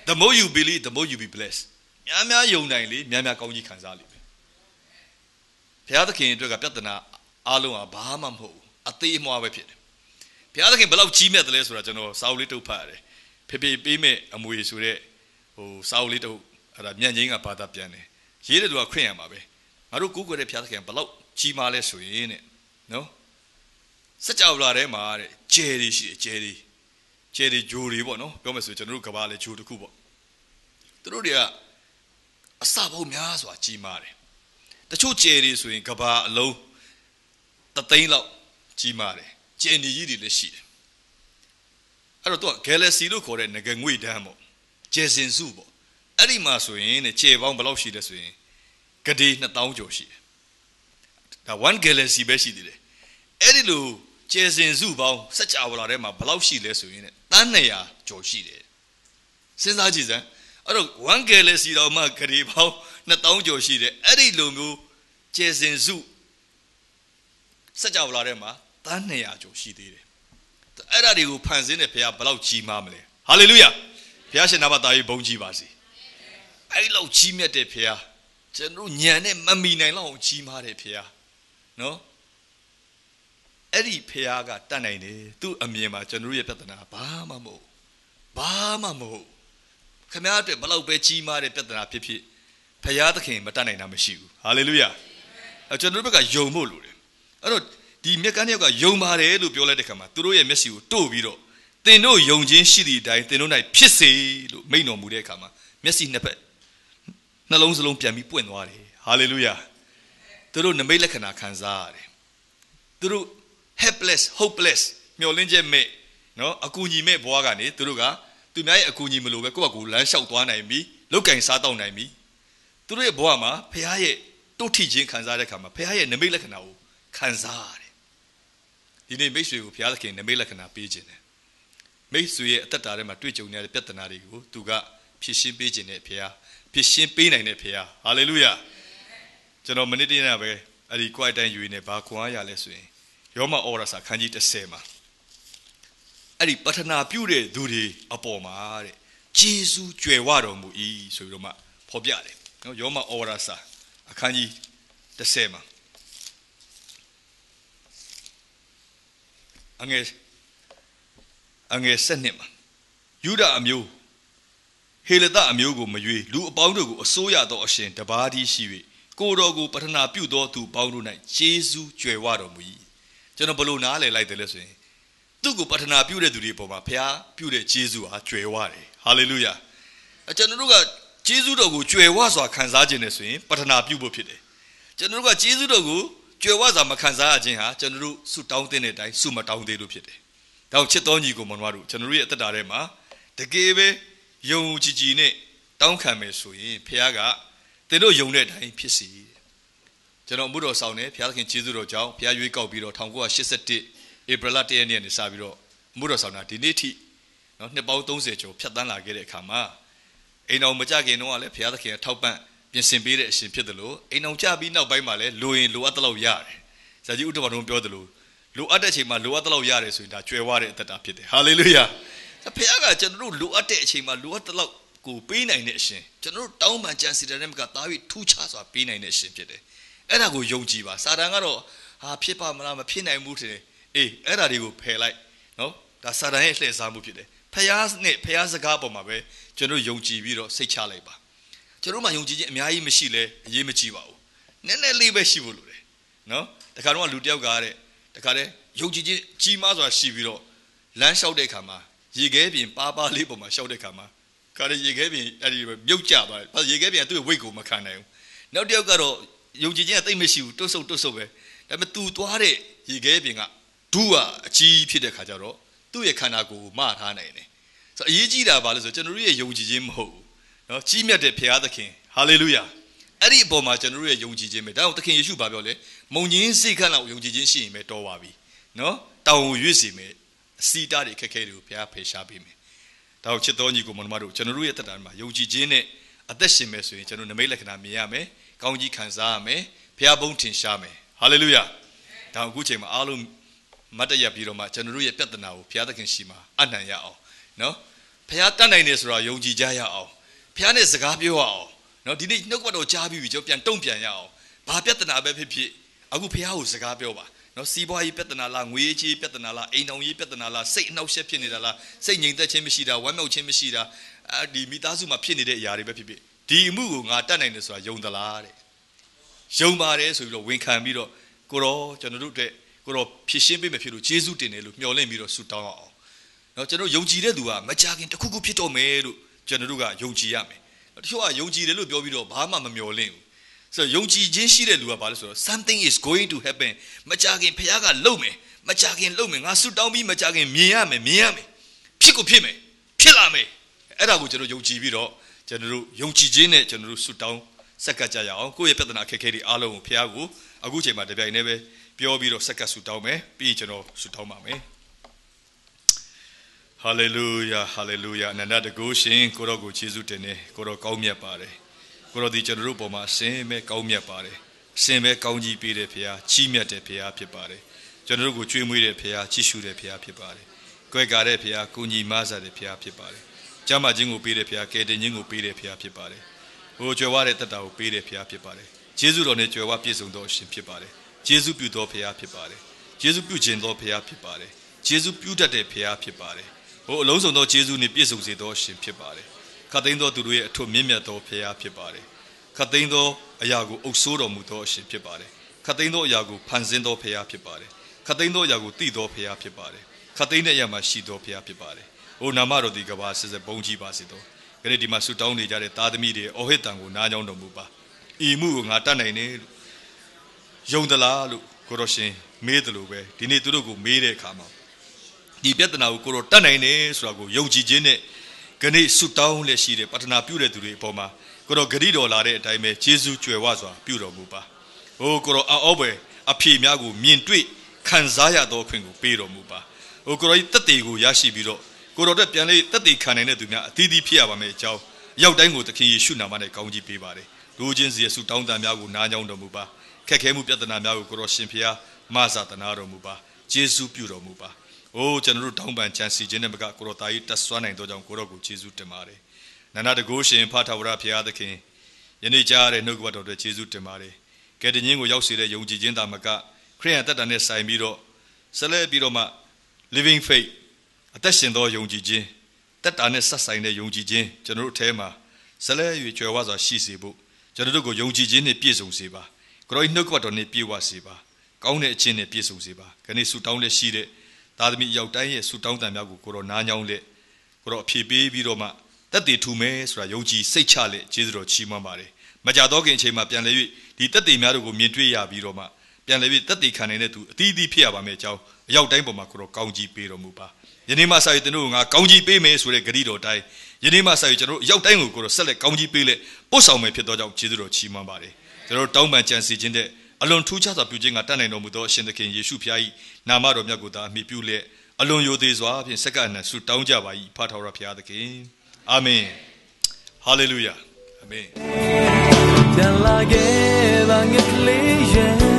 the more you believe the more you be blessed များများယုံနိုင်လေများများကောင်းကြီးခံစားလိမ့်မယ်ဘုရားသခင်အတွက်ကပြဿနာအားလုံးကဘာမှမဟုတ်ဘူးအသေးအမွှားပဲဖြစ်တယ်ဘုရားသခင်ဘယ်လောက်ကြီးမြတ်တယ်လဲဆိုတာကျွန်တော်စာအုပ်လေးတုပ်ဖတ်ရတယ်ဖေဖေပေးမဲ့အမွေဆိုတဲ့ဟိုစာအုပ်လေးတုပ် အဲ့ဒါမြန်ချင်းကဘာသာပြန်တယ်ရေးတဲ့သူကခွင့်ရမှာပဲငါတို့ကူးကွယ်တဲ့ဘုရားသခင်ဘယ်လောက်ကြီးမားလဲဆိုရင်တဲ့နော်စကြဝဠာထဲမှာတဲ့ကျယ်တွေရှိတယ်ကျယ်တွေကျယ်တွေဂျိုတွေပေါ့နော်ပြောမယ်ဆိုကျွန်တော်တို့ကဘာလဲဂျိုတစ်ခုပေါ့သူတို့တွေကအစပေါင်းများစွာကြီးမားတယ်တချို့ကျယ်တွေဆိုရင်ကဘာအလုံးတသိန်းလောက်ကြီးမားတယ်ကျယ်နေကြီးတွေလည်းရှိတယ်အဲ့တော့သူက galaxy လို့ခေါ်တဲ့ငကငွေတန်းပေါ့ကျယ်စင်စုပေါ့ အဲ့ဒီမှာဆိုရင်တဲ့ကျယ်ပေါင်းဘယ်လောက်ရှိလဲဆိုရင်ဂဒေ2000ကျော်ရှိတယ်ဒါ one galaxy ပဲရှိသေးတယ်အဲ့ဒီလိုကျယ်စင်စုပေါင်းစัจ java လာထဲမှာဘယ်လောက်ရှိလဲဆိုရင်တန်း200ကျော်ရှိတယ်စဉ်းစားကြည့်စမ်းအဲ့တော့1 galaxy တော့မှဂရေပေါင်း2000ကျော်ရှိတယ်အဲ့ဒီလိုမျိုးကျယ်စင်စုစัจ java လာထဲမှာတန်း200ကျော်ရှိသေးတယ်အဲ့ဒါတွေကိုဖန်ဆင်းတဲ့ဘုရားဘယ်လောက်ကြီးမားမလဲဟာလေလုယာဘုရားရှင်နာမသားကြီးဘုန်းကြီးပါစေ အဲ့လောက်ကြီးမြတ်တဲ့ဘုရားကျွန်တော်ညံနဲ့မမီနိုင်လောက်အောင်ကြီးမားတယ်ဘုရားနော်အဲ့ဒီဖះကတတ်နိုင်တယ်သူ့အမြင်မှာကျွန်တော်ရဲ့ပြဿနာဘာမှမဟုတ်ဘာမှမဟုတ်ခမည်းအတွက်ဘလောက်ပဲကြီးမားတဲ့ပြဿနာဖြစ်ဖြစ်ဖះသခင်မတတ်နိုင်တာမရှိဘူးဟာလေလုယာအဲကျွန်တော်တို့ဘက်ကယုံဖို့လိုတယ်အဲ့တော့ဒီမြက်ကန်းယောက်ကယုံပါတယ်လို့ပြောလိုက်တဲ့ခါမှာသူတို့ရဲ့မျက်စိကိုတို့ပြီးတော့သင်တို့ယုံခြင်းရှိသည့်အတိုင်းသင်တို့၌ဖြစ်စေလို့မိန့်တော်မူတဲ့အခါမှာမျက်စိနှစ်ဖက် နှလုံးစလုံးပြန်ပြီးပွင့်သွားတယ်ဟာလေလုယာသူတို့နမိတ်လက္ခဏာခံစားရတယ်သူတို့ helpless hopeless မျောလင်းချက်မဲ့နော်အကူညီမဲ့ဘဝကနေသူတို့ကသူများရဲ့အကူညီမလို့ပဲကိုယ့်ဘက်ကိုလမ်းလျှောက်သွားနိုင်ပြီလောက်ကင်စားတော့နိုင်ပြီသူတို့ရဲ့ဘဝမှာဖခင်ရဲ့တို့ထီချင်းခံစားတဲ့အခါမှာဖခင်ရဲ့နမိတ်လက္ခဏာကိုခံစားရတယ်ဒီနေ့မိတ်ဆွေကိုဘုရားသခင်နမိတ်လက္ခဏာပေးခြင်းတယ်မိတ်ဆွေရဲ့အသက်တာထဲမှာတွေ့ကြုံရတဲ့ပြဿနာတွေကိုသူကဖြည့်ရှင်းပေးခြင်းနဲ့ဘုရား ဖြည့်ရှင်းပေးနိုင်တဲ့ဘုရားဟာလေလုယာကျွန်တော်မနေ့တည်းကပဲအဲ့ဒီ quiet time ယူနေဘာခွန်အားရလဲဆိုရင်ယောမဩရစာခန်းကြီး30မှာအဲ့ဒီပထနာပြုတဲ့သူတွေအပေါ်မှာတဲ့ဂျေဇုကြွယ်ဝတော်မူ၏ဆိုပြီးတော့မှဖော်ပြတယ်နော်ယောမဩရစာအခန်းကြီး30မှာအငယ်အငယ်7နှစ်မှာယူဒအမျိုး ဟေလသအမျိုးကိုမရွေလူအပေါင်းတို့ကိုအစိုးရသောအရှင်တပါးတည်းရှိ၍ကိုတော်ကိုပထနာပြုသောသူပေါင်းတို့၌ဂျေဇုကြွယ်ဝတော်မူ၏ကျွန်တော်ဘလို့နားလည်လိုက်တယ်လဲဆိုရင်သူ့ကိုပထနာပြုတဲ့သူတွေပေါ်မှာဘုရားပြုတဲ့ဂျေဇုဟာကြွယ်ဝတယ်ဟာလေလုယာကျွန်တော်တို့ကဂျေဇုတော်ကိုကြွယ်ဝစွာခံစားခြင်းနဲ့ဆိုရင်ပထနာပြုဖို့ဖြစ်တယ်ကျွန်တော်တို့ကဂျေဇုတော်ကိုကြွယ်ဝစွာမခံစားရခြင်းဟာကျွန်တော်တို့ဆုတောင်းတဲ့အတိုင်းဆုမတောင်းသေးလို့ဖြစ်တယ်ဒါချစ်တော်ညီကိုမတော်တို့ကျွန်တော်တို့ရဲ့အသက်တာထဲမှာတကယ်ပဲ ယုံကြည်ကြည်နဲ့တောင်းခံမယ်ဆိုရင်ဘုရားကသင်တို့ယုံတဲ့အတိုင်းဖြစ်စီကျွန်တော်မှုတော်ဆောင်တယ်ဘုရားသခင်ကျေးဇူးတော်ကြောင့်ဘုရားရွေးကောက်ပြီးတော့1981ဧပြီလ1ရက်နေ့ကနေစပြီးတော့မှုတော်ဆောင်တာဒီနေ့ထိနော်နှစ်ပေါင်း30ကျော်ဖြတ်တန်းလာခဲ့တဲ့အခါမှာအိမ်အောင်မကြခင်တော့လည်းဘုရားသခင်ထောက်ပံ့ပြင်ဆင်ပေးတဲ့အရှင်ဖြစ်တယ်လို့အိမ်အောင်ကြပြီးနောက်ပိုင်းမှာလည်းလိုရင်လိုအပ်တဲ့လောက်ရတယ်ဇာတိဥတ္တမတော်ပြောတယ်လို့လိုအပ်တဲ့ချိန်မှာလိုအပ်တဲ့လောက်ရတယ်ဆိုရင်ဒါကျွယ်ဝတဲ့အသက်တာဖြစ်တယ်ဟာလေလုယာ ဘုရားကကျွန်တော်တို့လိုအပ်တဲ့အချိန်မှာလိုအပ်တဲ့လောက်ကိုပေးနိုင်တဲ့အရှင်ကျွန်တော်တို့တောင်းပန်ကြံစီတဲ့နဲ့ကတာပြီးထူးခြားစွာပေးနိုင်တဲ့အရှင်ဖြစ်တယ်အဲ့ဒါကိုယုံကြည်ပါစာတန်ကတော့ဟာဖြစ်ပါမလားမဖြစ်နိုင်ဘူးတဲ့အေးအဲ့ဒါတွေကိုဖယ်လိုက်နော်ဒါစာတန်ရဲ့လှည့်စားမှုဖြစ်တယ်ဖယားနဲ့ဖယားစကားပေါ်မှာပဲကျွန်တော်ယုံကြည်ပြီးတော့စိတ်ချလိုက်ပါကျွန်တော်မှယုံကြည်ခြင်းအများကြီးမရှိလဲအရေးမကြီးပါဘူးနည်းနည်းလေးပဲရှိဖို့လိုတယ်နော်တခါတော့လူတယောက်ကတဲ့တခါတည်းယုံကြည်ခြင်းကြီးမားစွာရှိပြီးတော့လမ်းလျှောက်တဲ့အခါမှာ ရေခဲပြင်ပါပါလေးပေါ်မှာလျှောက်တဲ့အခါမှာခါရရေခဲပြင်အဲ့ဒီမြုပ်ကျသွားတယ်။ရေခဲပြင်ကသူ့ရဲ့ဝိတ်ကိုမခံနိုင်ဘူး။နောက်တစ်ယောက်ကတော့ယုံကြည်ခြင်းကတိတ်မရှိဘူးတွတ်ဆုပ်တွတ်ဆုပ်ပဲဒါပေမဲ့ तू သွားတဲ့ရေခဲပြင်ကဒူးကအကြီးဖြစ်တဲ့ခါကျတော့သူ့ရဲ့ခန္ဓာကိုယ်ကိုမထားနိုင်တယ်ဆိုတော့အရေးကြီးတာပါလို့ဆိုကျွန်တော်တို့ရဲ့ယုံကြည်ခြင်းမဟုတ်ဘူးเนาะကြီးမြတ်တဲ့ဘုရားသခင်ဟာလေလုယာအဲ့ဒီအပေါ်မှာကျွန်တော်တို့ရဲ့ယုံကြည်ခြင်းပဲဒါကြောင့်သခင်ယေရှုဘာပြောလဲမုံကြီးစိတ်ခန့်လောက်ယုံကြည်ခြင်းရှိရင်ပဲတော်ပါပြီเนาะတောင်းရွေ့စီမယ် အစီတားတွေခက်ခဲတွေကိုဘုရားဖေရှားပေးမယ်ဒါကြောင့်ချစ်တော်ညီကိုမတော်တို့ကျွန်တော်တို့ရဲ့တက်တာမှာယုံကြည်ခြင်းနဲ့အသက်ရှင်မယ်ဆိုရင်ကျွန်တော်နမိတ်လက္ခဏာမြင်ရမယ်ကောင်းကြီးခံစားရမယ်ဘုရားဘုန်းထင်ရှားမယ်ဟာလေလုယာဒါအခုချိန်မှာအားလုံးမတ်တရပြီးတော့မှကျွန်တော်တို့ရဲ့ပြဿနာကိုဘုရားသခင်ရှိမှာအနှံ့ရအောင်နော်ဘုရားတတ်နိုင်တယ်ဆိုတာယုံကြည်ကြရအောင်ဘုရားနဲ့စကားပြောရအောင်နော်ဒီနေ့နှုတ်ကပတ်တော်ကြားပြီးပြီကျွန်တော်ပြန်တုံ့ပြန်ရအောင်ဘာပြဿနာပဲဖြစ်ဖြစ်အခုဘုရားကိုစကားပြောပါ နော်စီးပွားရေးပြဿနာလားငွေရေးချေးပြဿနာလားအိမ်တောင်ရေးပြဿနာလားစိတ်အနှောက်အယှက်ဖြစ်နေတာလားစိတ်ငြိမ်သက်ခြင်းမရှိတာဝမ်းမြောက်ခြင်းမရှိတာအဲဒီမိသားစုမှာဖြစ်နေတဲ့အရာတွေပဲဖြစ်ဖြစ်ဒီအမှုကိုငါတတ်နိုင်တယ်ဆိုတာယုံသလားတဲ့ယုံပါတယ်ဆိုပြီးတော့ဝန်ခံပြီးတော့ကိုရောကျွန်တော်တို့အတွက်ကိုရောဖြည့်ရှင်းပေးမယ်ဖြစ်လို့ယေရှုတင်တယ်လို့မျှော်လင့်ပြီးတော့ဆုတောင်းရအောင်နော်ကျွန်တော်ယုံကြည်တဲ့သူကမကြခင်တစ်ခုခုဖြစ်တော့မယ်လို့ကျွန်တော်တို့ကယုံကြည်ရမယ်တချို့ကယုံကြည်တယ်လို့ပြောပြီးတော့ဘာမှမမျှော်လင့်ဘူး ဆိုတော့ယုံကြည်ခြင်းရှိတဲ့လူကဘာလဲဆိုတော့ something is going to happen မကြခင်ဖခင်ကလုပ်မယ်မကြခင်လုပ်မယ်ငါဆုတောင်းပြီးမကြခင်မြင်ရမယ်မြင်ရမယ်ဖြစ်ကိုဖြစ်မယ်ဖြစ်လာမယ်အဲ့ဒါကိုကျွန်တော်ယုံကြည်ပြီးတော့ကျွန်တော်တို့ယုံကြည်ခြင်းနဲ့ကျွန်တော်တို့ဆုတောင်းဆက်ကပ်ကြရအောင်ကိုယ့်ရဲ့ပြဿနာအခက်အခဲတွေအားလုံးကိုဖခင်ကိုအခုချိန်မှာတပြိုင်တည်းပဲပြောပြီးတော့ဆက်ကပ်ဆူတောင်းမယ်ပြီးကျွန်တော်ဆူတောင်းပါမယ်ဟာလေလုယာဟာလေလုယာအနန္တတကုရှင်ကိုရောကိုယေရှုတင်နေကိုရောကောင်းမြတ်ပါတယ် ကိုရောဒီကျွန်တော်တို့ပေါ်မှာအစင်ပဲကောင်းမြတ်ပါတယ်အစင်ပဲကောင်းကြီးပေးတဲ့ဖခင်ချီးမြတ်တဲ့ဖခင်ဖြစ်ပါတယ်ကျွန်တော်တို့ကိုကြွေးမွေးတဲ့ဖခင်ချီးရှုတဲ့ဖခင်ဖြစ်ပါတယ်ကြွယ်ကာတဲ့ဖခင်ကိုညီမဆာတဲ့ဖခင်ဖြစ်ပါတယ်ကျမ်းမာခြင်းကိုပေးတဲ့ဖခင်ကယ်တင်ခြင်းကိုပေးတဲ့ဖခင်ဖြစ်ပါတယ်ဟိုကြွယ်ဝတဲ့တက်တာကိုပေးတဲ့ဖခင်ဖြစ်ပါတယ်ယေရှုတော်နဲ့ကြွယ်ဝပြည့်စုံသောအရှင်ဖြစ်ပါတယ်ယေရှုပြုသောဖခင်ဖြစ်ပါတယ်ယေရှုပြုခြင်းသောဖခင်ဖြစ်ပါတယ်ယေရှုပြုတတ်တဲ့ဖခင်ဖြစ်ပါတယ်ဟိုအလုံးစုံသောယေရှုနှင့်ပြည့်စုံစေသောအရှင်ဖြစ်ပါတယ် ခတ်သိမ်းသောသူတို့ရဲ့အထွတ်မြင့်မြတ်သောဖခင်ဖြစ်ပါတယ်ခတ်သိမ်းသောအရာကိုအုပ်ဆိုးတော်မူသောအရှင်ဖြစ်ပါတယ်ခတ်သိမ်းသောအရာကိုဖန်ဆင်းသောဖခင်ဖြစ်ပါတယ်ခတ်သိမ်းသောအရာကိုတည်သောဖခင်ဖြစ်ပါတယ်ခတ်သိမ်းတဲ့အရာမှာရှိသောဖခင်ဖြစ်ပါတယ်ဟိုနာမတော်ဒီကဘာစစ်စစ်ဘုံကြီးပါစေသောခရစ်ဒီမှာဆုတောင်းနေကြတဲ့သားသမီးတွေအော်ဟစ်တန်ကိုနားကြောင်းတော်မူပါဤမှုကိုငါတတ်နိုင်တယ်လို့ယုံသလားလို့ကိုရရှင်မေးတယ်လို့ပဲဒီနေ့သူတို့ကိုမေးတဲ့အခါမှာဒီပြဿနာကိုကိုရောတတ်နိုင်တယ်ဆိုတာကိုယုံကြည်ခြင်းနဲ့ ခဏဆုတောင်းလက်ရှိတဲ့ပတနာပြုတဲ့သူတွေအပေါ်မှာကိုရောဂရိတော်လာတဲ့အတိုင်းပဲယေရှုကြွယ်ဝစွာပြုတော်မူပါဟိုကိုရောအောပွဲအဖြေများကိုမြင်တွေ့ခံစားရသောခွင့်ကိုပေးတော်မူပါဟိုကိုရောတက်တေကိုရရှိပြီးတော့ကိုရောတက်ပြန်လေးတက်တေခံနိုင်တဲ့သူများအသီးသီးဖြစ်ရပါမယ်အကြောင်းရောက်တိုင်းကိုသခင်ယေရှုနာမနဲ့ကောင်းကြီးပေးပါတယ်လူချင်းစီရဲ့ဆုတောင်းတန်များကိုနားကြောင်းတော်မူပါခက်ခဲမှုပြဿနာများကိုကိုရောရှင်ဖျားမဆာတနာတော်မူပါယေရှုပြုတော်မူပါ အိုးကျွန်တော်တို့တောင်းပန်ချမ်းစီခြင်းနဲ့မကကိုရောသားကြီးတက်ဆွမ်းနိုင်သောကြောင့်ကိုရောကိုယေရှုတင်ပါတယ်နန္ဒတကုရှင်ဖထာဝရဘုရားသခင်ယနေ့ကြားရတဲ့နှုတ်ကပတ်တော်တွေယေရှုတင်ပါတယ်ကယ်တင်ခြင်းကိုရောက်စေတဲ့ယုံကြည်ခြင်းသာမကခရိယန်တက်တာနဲ့ဆိုင်ပြီးတော့ဆက်လက်ပြီးတော့မှ living faith အသက်ရှင်သောယုံကြည်ခြင်းတက်တာနဲ့ဆက်ဆိုင်တဲ့ယုံကြည်ခြင်းကျွန်တော်တို့အထဲမှာဆက်လက်ရွေကြွယ်ဝစွာရှိစေဖို့ကျွန်တော်တို့ကိုယုံကြည်ခြင်းနဲ့ပြည့်စုံစေပါကိုရောနှုတ်ကပတ်တော်နဲ့ပြည့်ဝစေပါကောင်းတဲ့အခြင်းနဲ့ပြည့်စုံစေပါခဏဆုတောင်းလက်ရှိတဲ့ သားသမီးရောက်တိုင်းရဲ့ဆုတောင်းတန်များကိုကိုရောနားညောင်းလက်ကိုရောအဖြေပေးပြီးတော့မှတက်တည်ထူမယ်ဆိုတာယုံကြည်စိတ်ချလက်ကျေးဇူးတော်ချီးမွမ်းပါတယ်မကြတော့ခင်အချိန်မှာပြန်လဲ၍ဒီတက်တည်များတို့ကိုမြင်တွေ့ရပြီးတော့မှပြန်လဲ၍တက်တည်ခံနိုင်တဲ့သူအသီးသီးဖြစ်ရပါမယ်အကြောင်းအရောက်တိုင်းပေါ်မှာကိုရောကောင်းကြီးပေးတော်မူပါယနေ့မှစ၍ကျွန်တော်တို့ငါကောင်းကြီးပေးမယ်ဆိုတဲ့ဂရုတော်တိုင်းယနေ့မှစ၍ကျွန်တော်တို့ရောက်တိုင်းကိုကိုရောဆက်လက်ကောင်းကြီးပေးလက်ပို့ဆောင်မယ်ဖြစ်သောကြောင့်ကျေးဇူးတော်ချီးမွမ်းပါတယ်ကျွန်တော်တို့တောင်းပန်ကြံစီခြင်းတဲ့ အလွန်ထူးခြားစွာပြုခြင်းကတတ်နိုင်တော်မူသောအရှင်သခင်ယေရှုဖျား၏နာမတော်မြတ်ကိုသာအမိပြုလက်အလွန်ယိုသေးစွာဖြင့်စက္ကန့်နဲ့ဆုတောင်းကြပါ၏ဖတ်တော်ရဖျားသခင်အာမင်ဟာလေလုယာအာမင် Then like it, like it,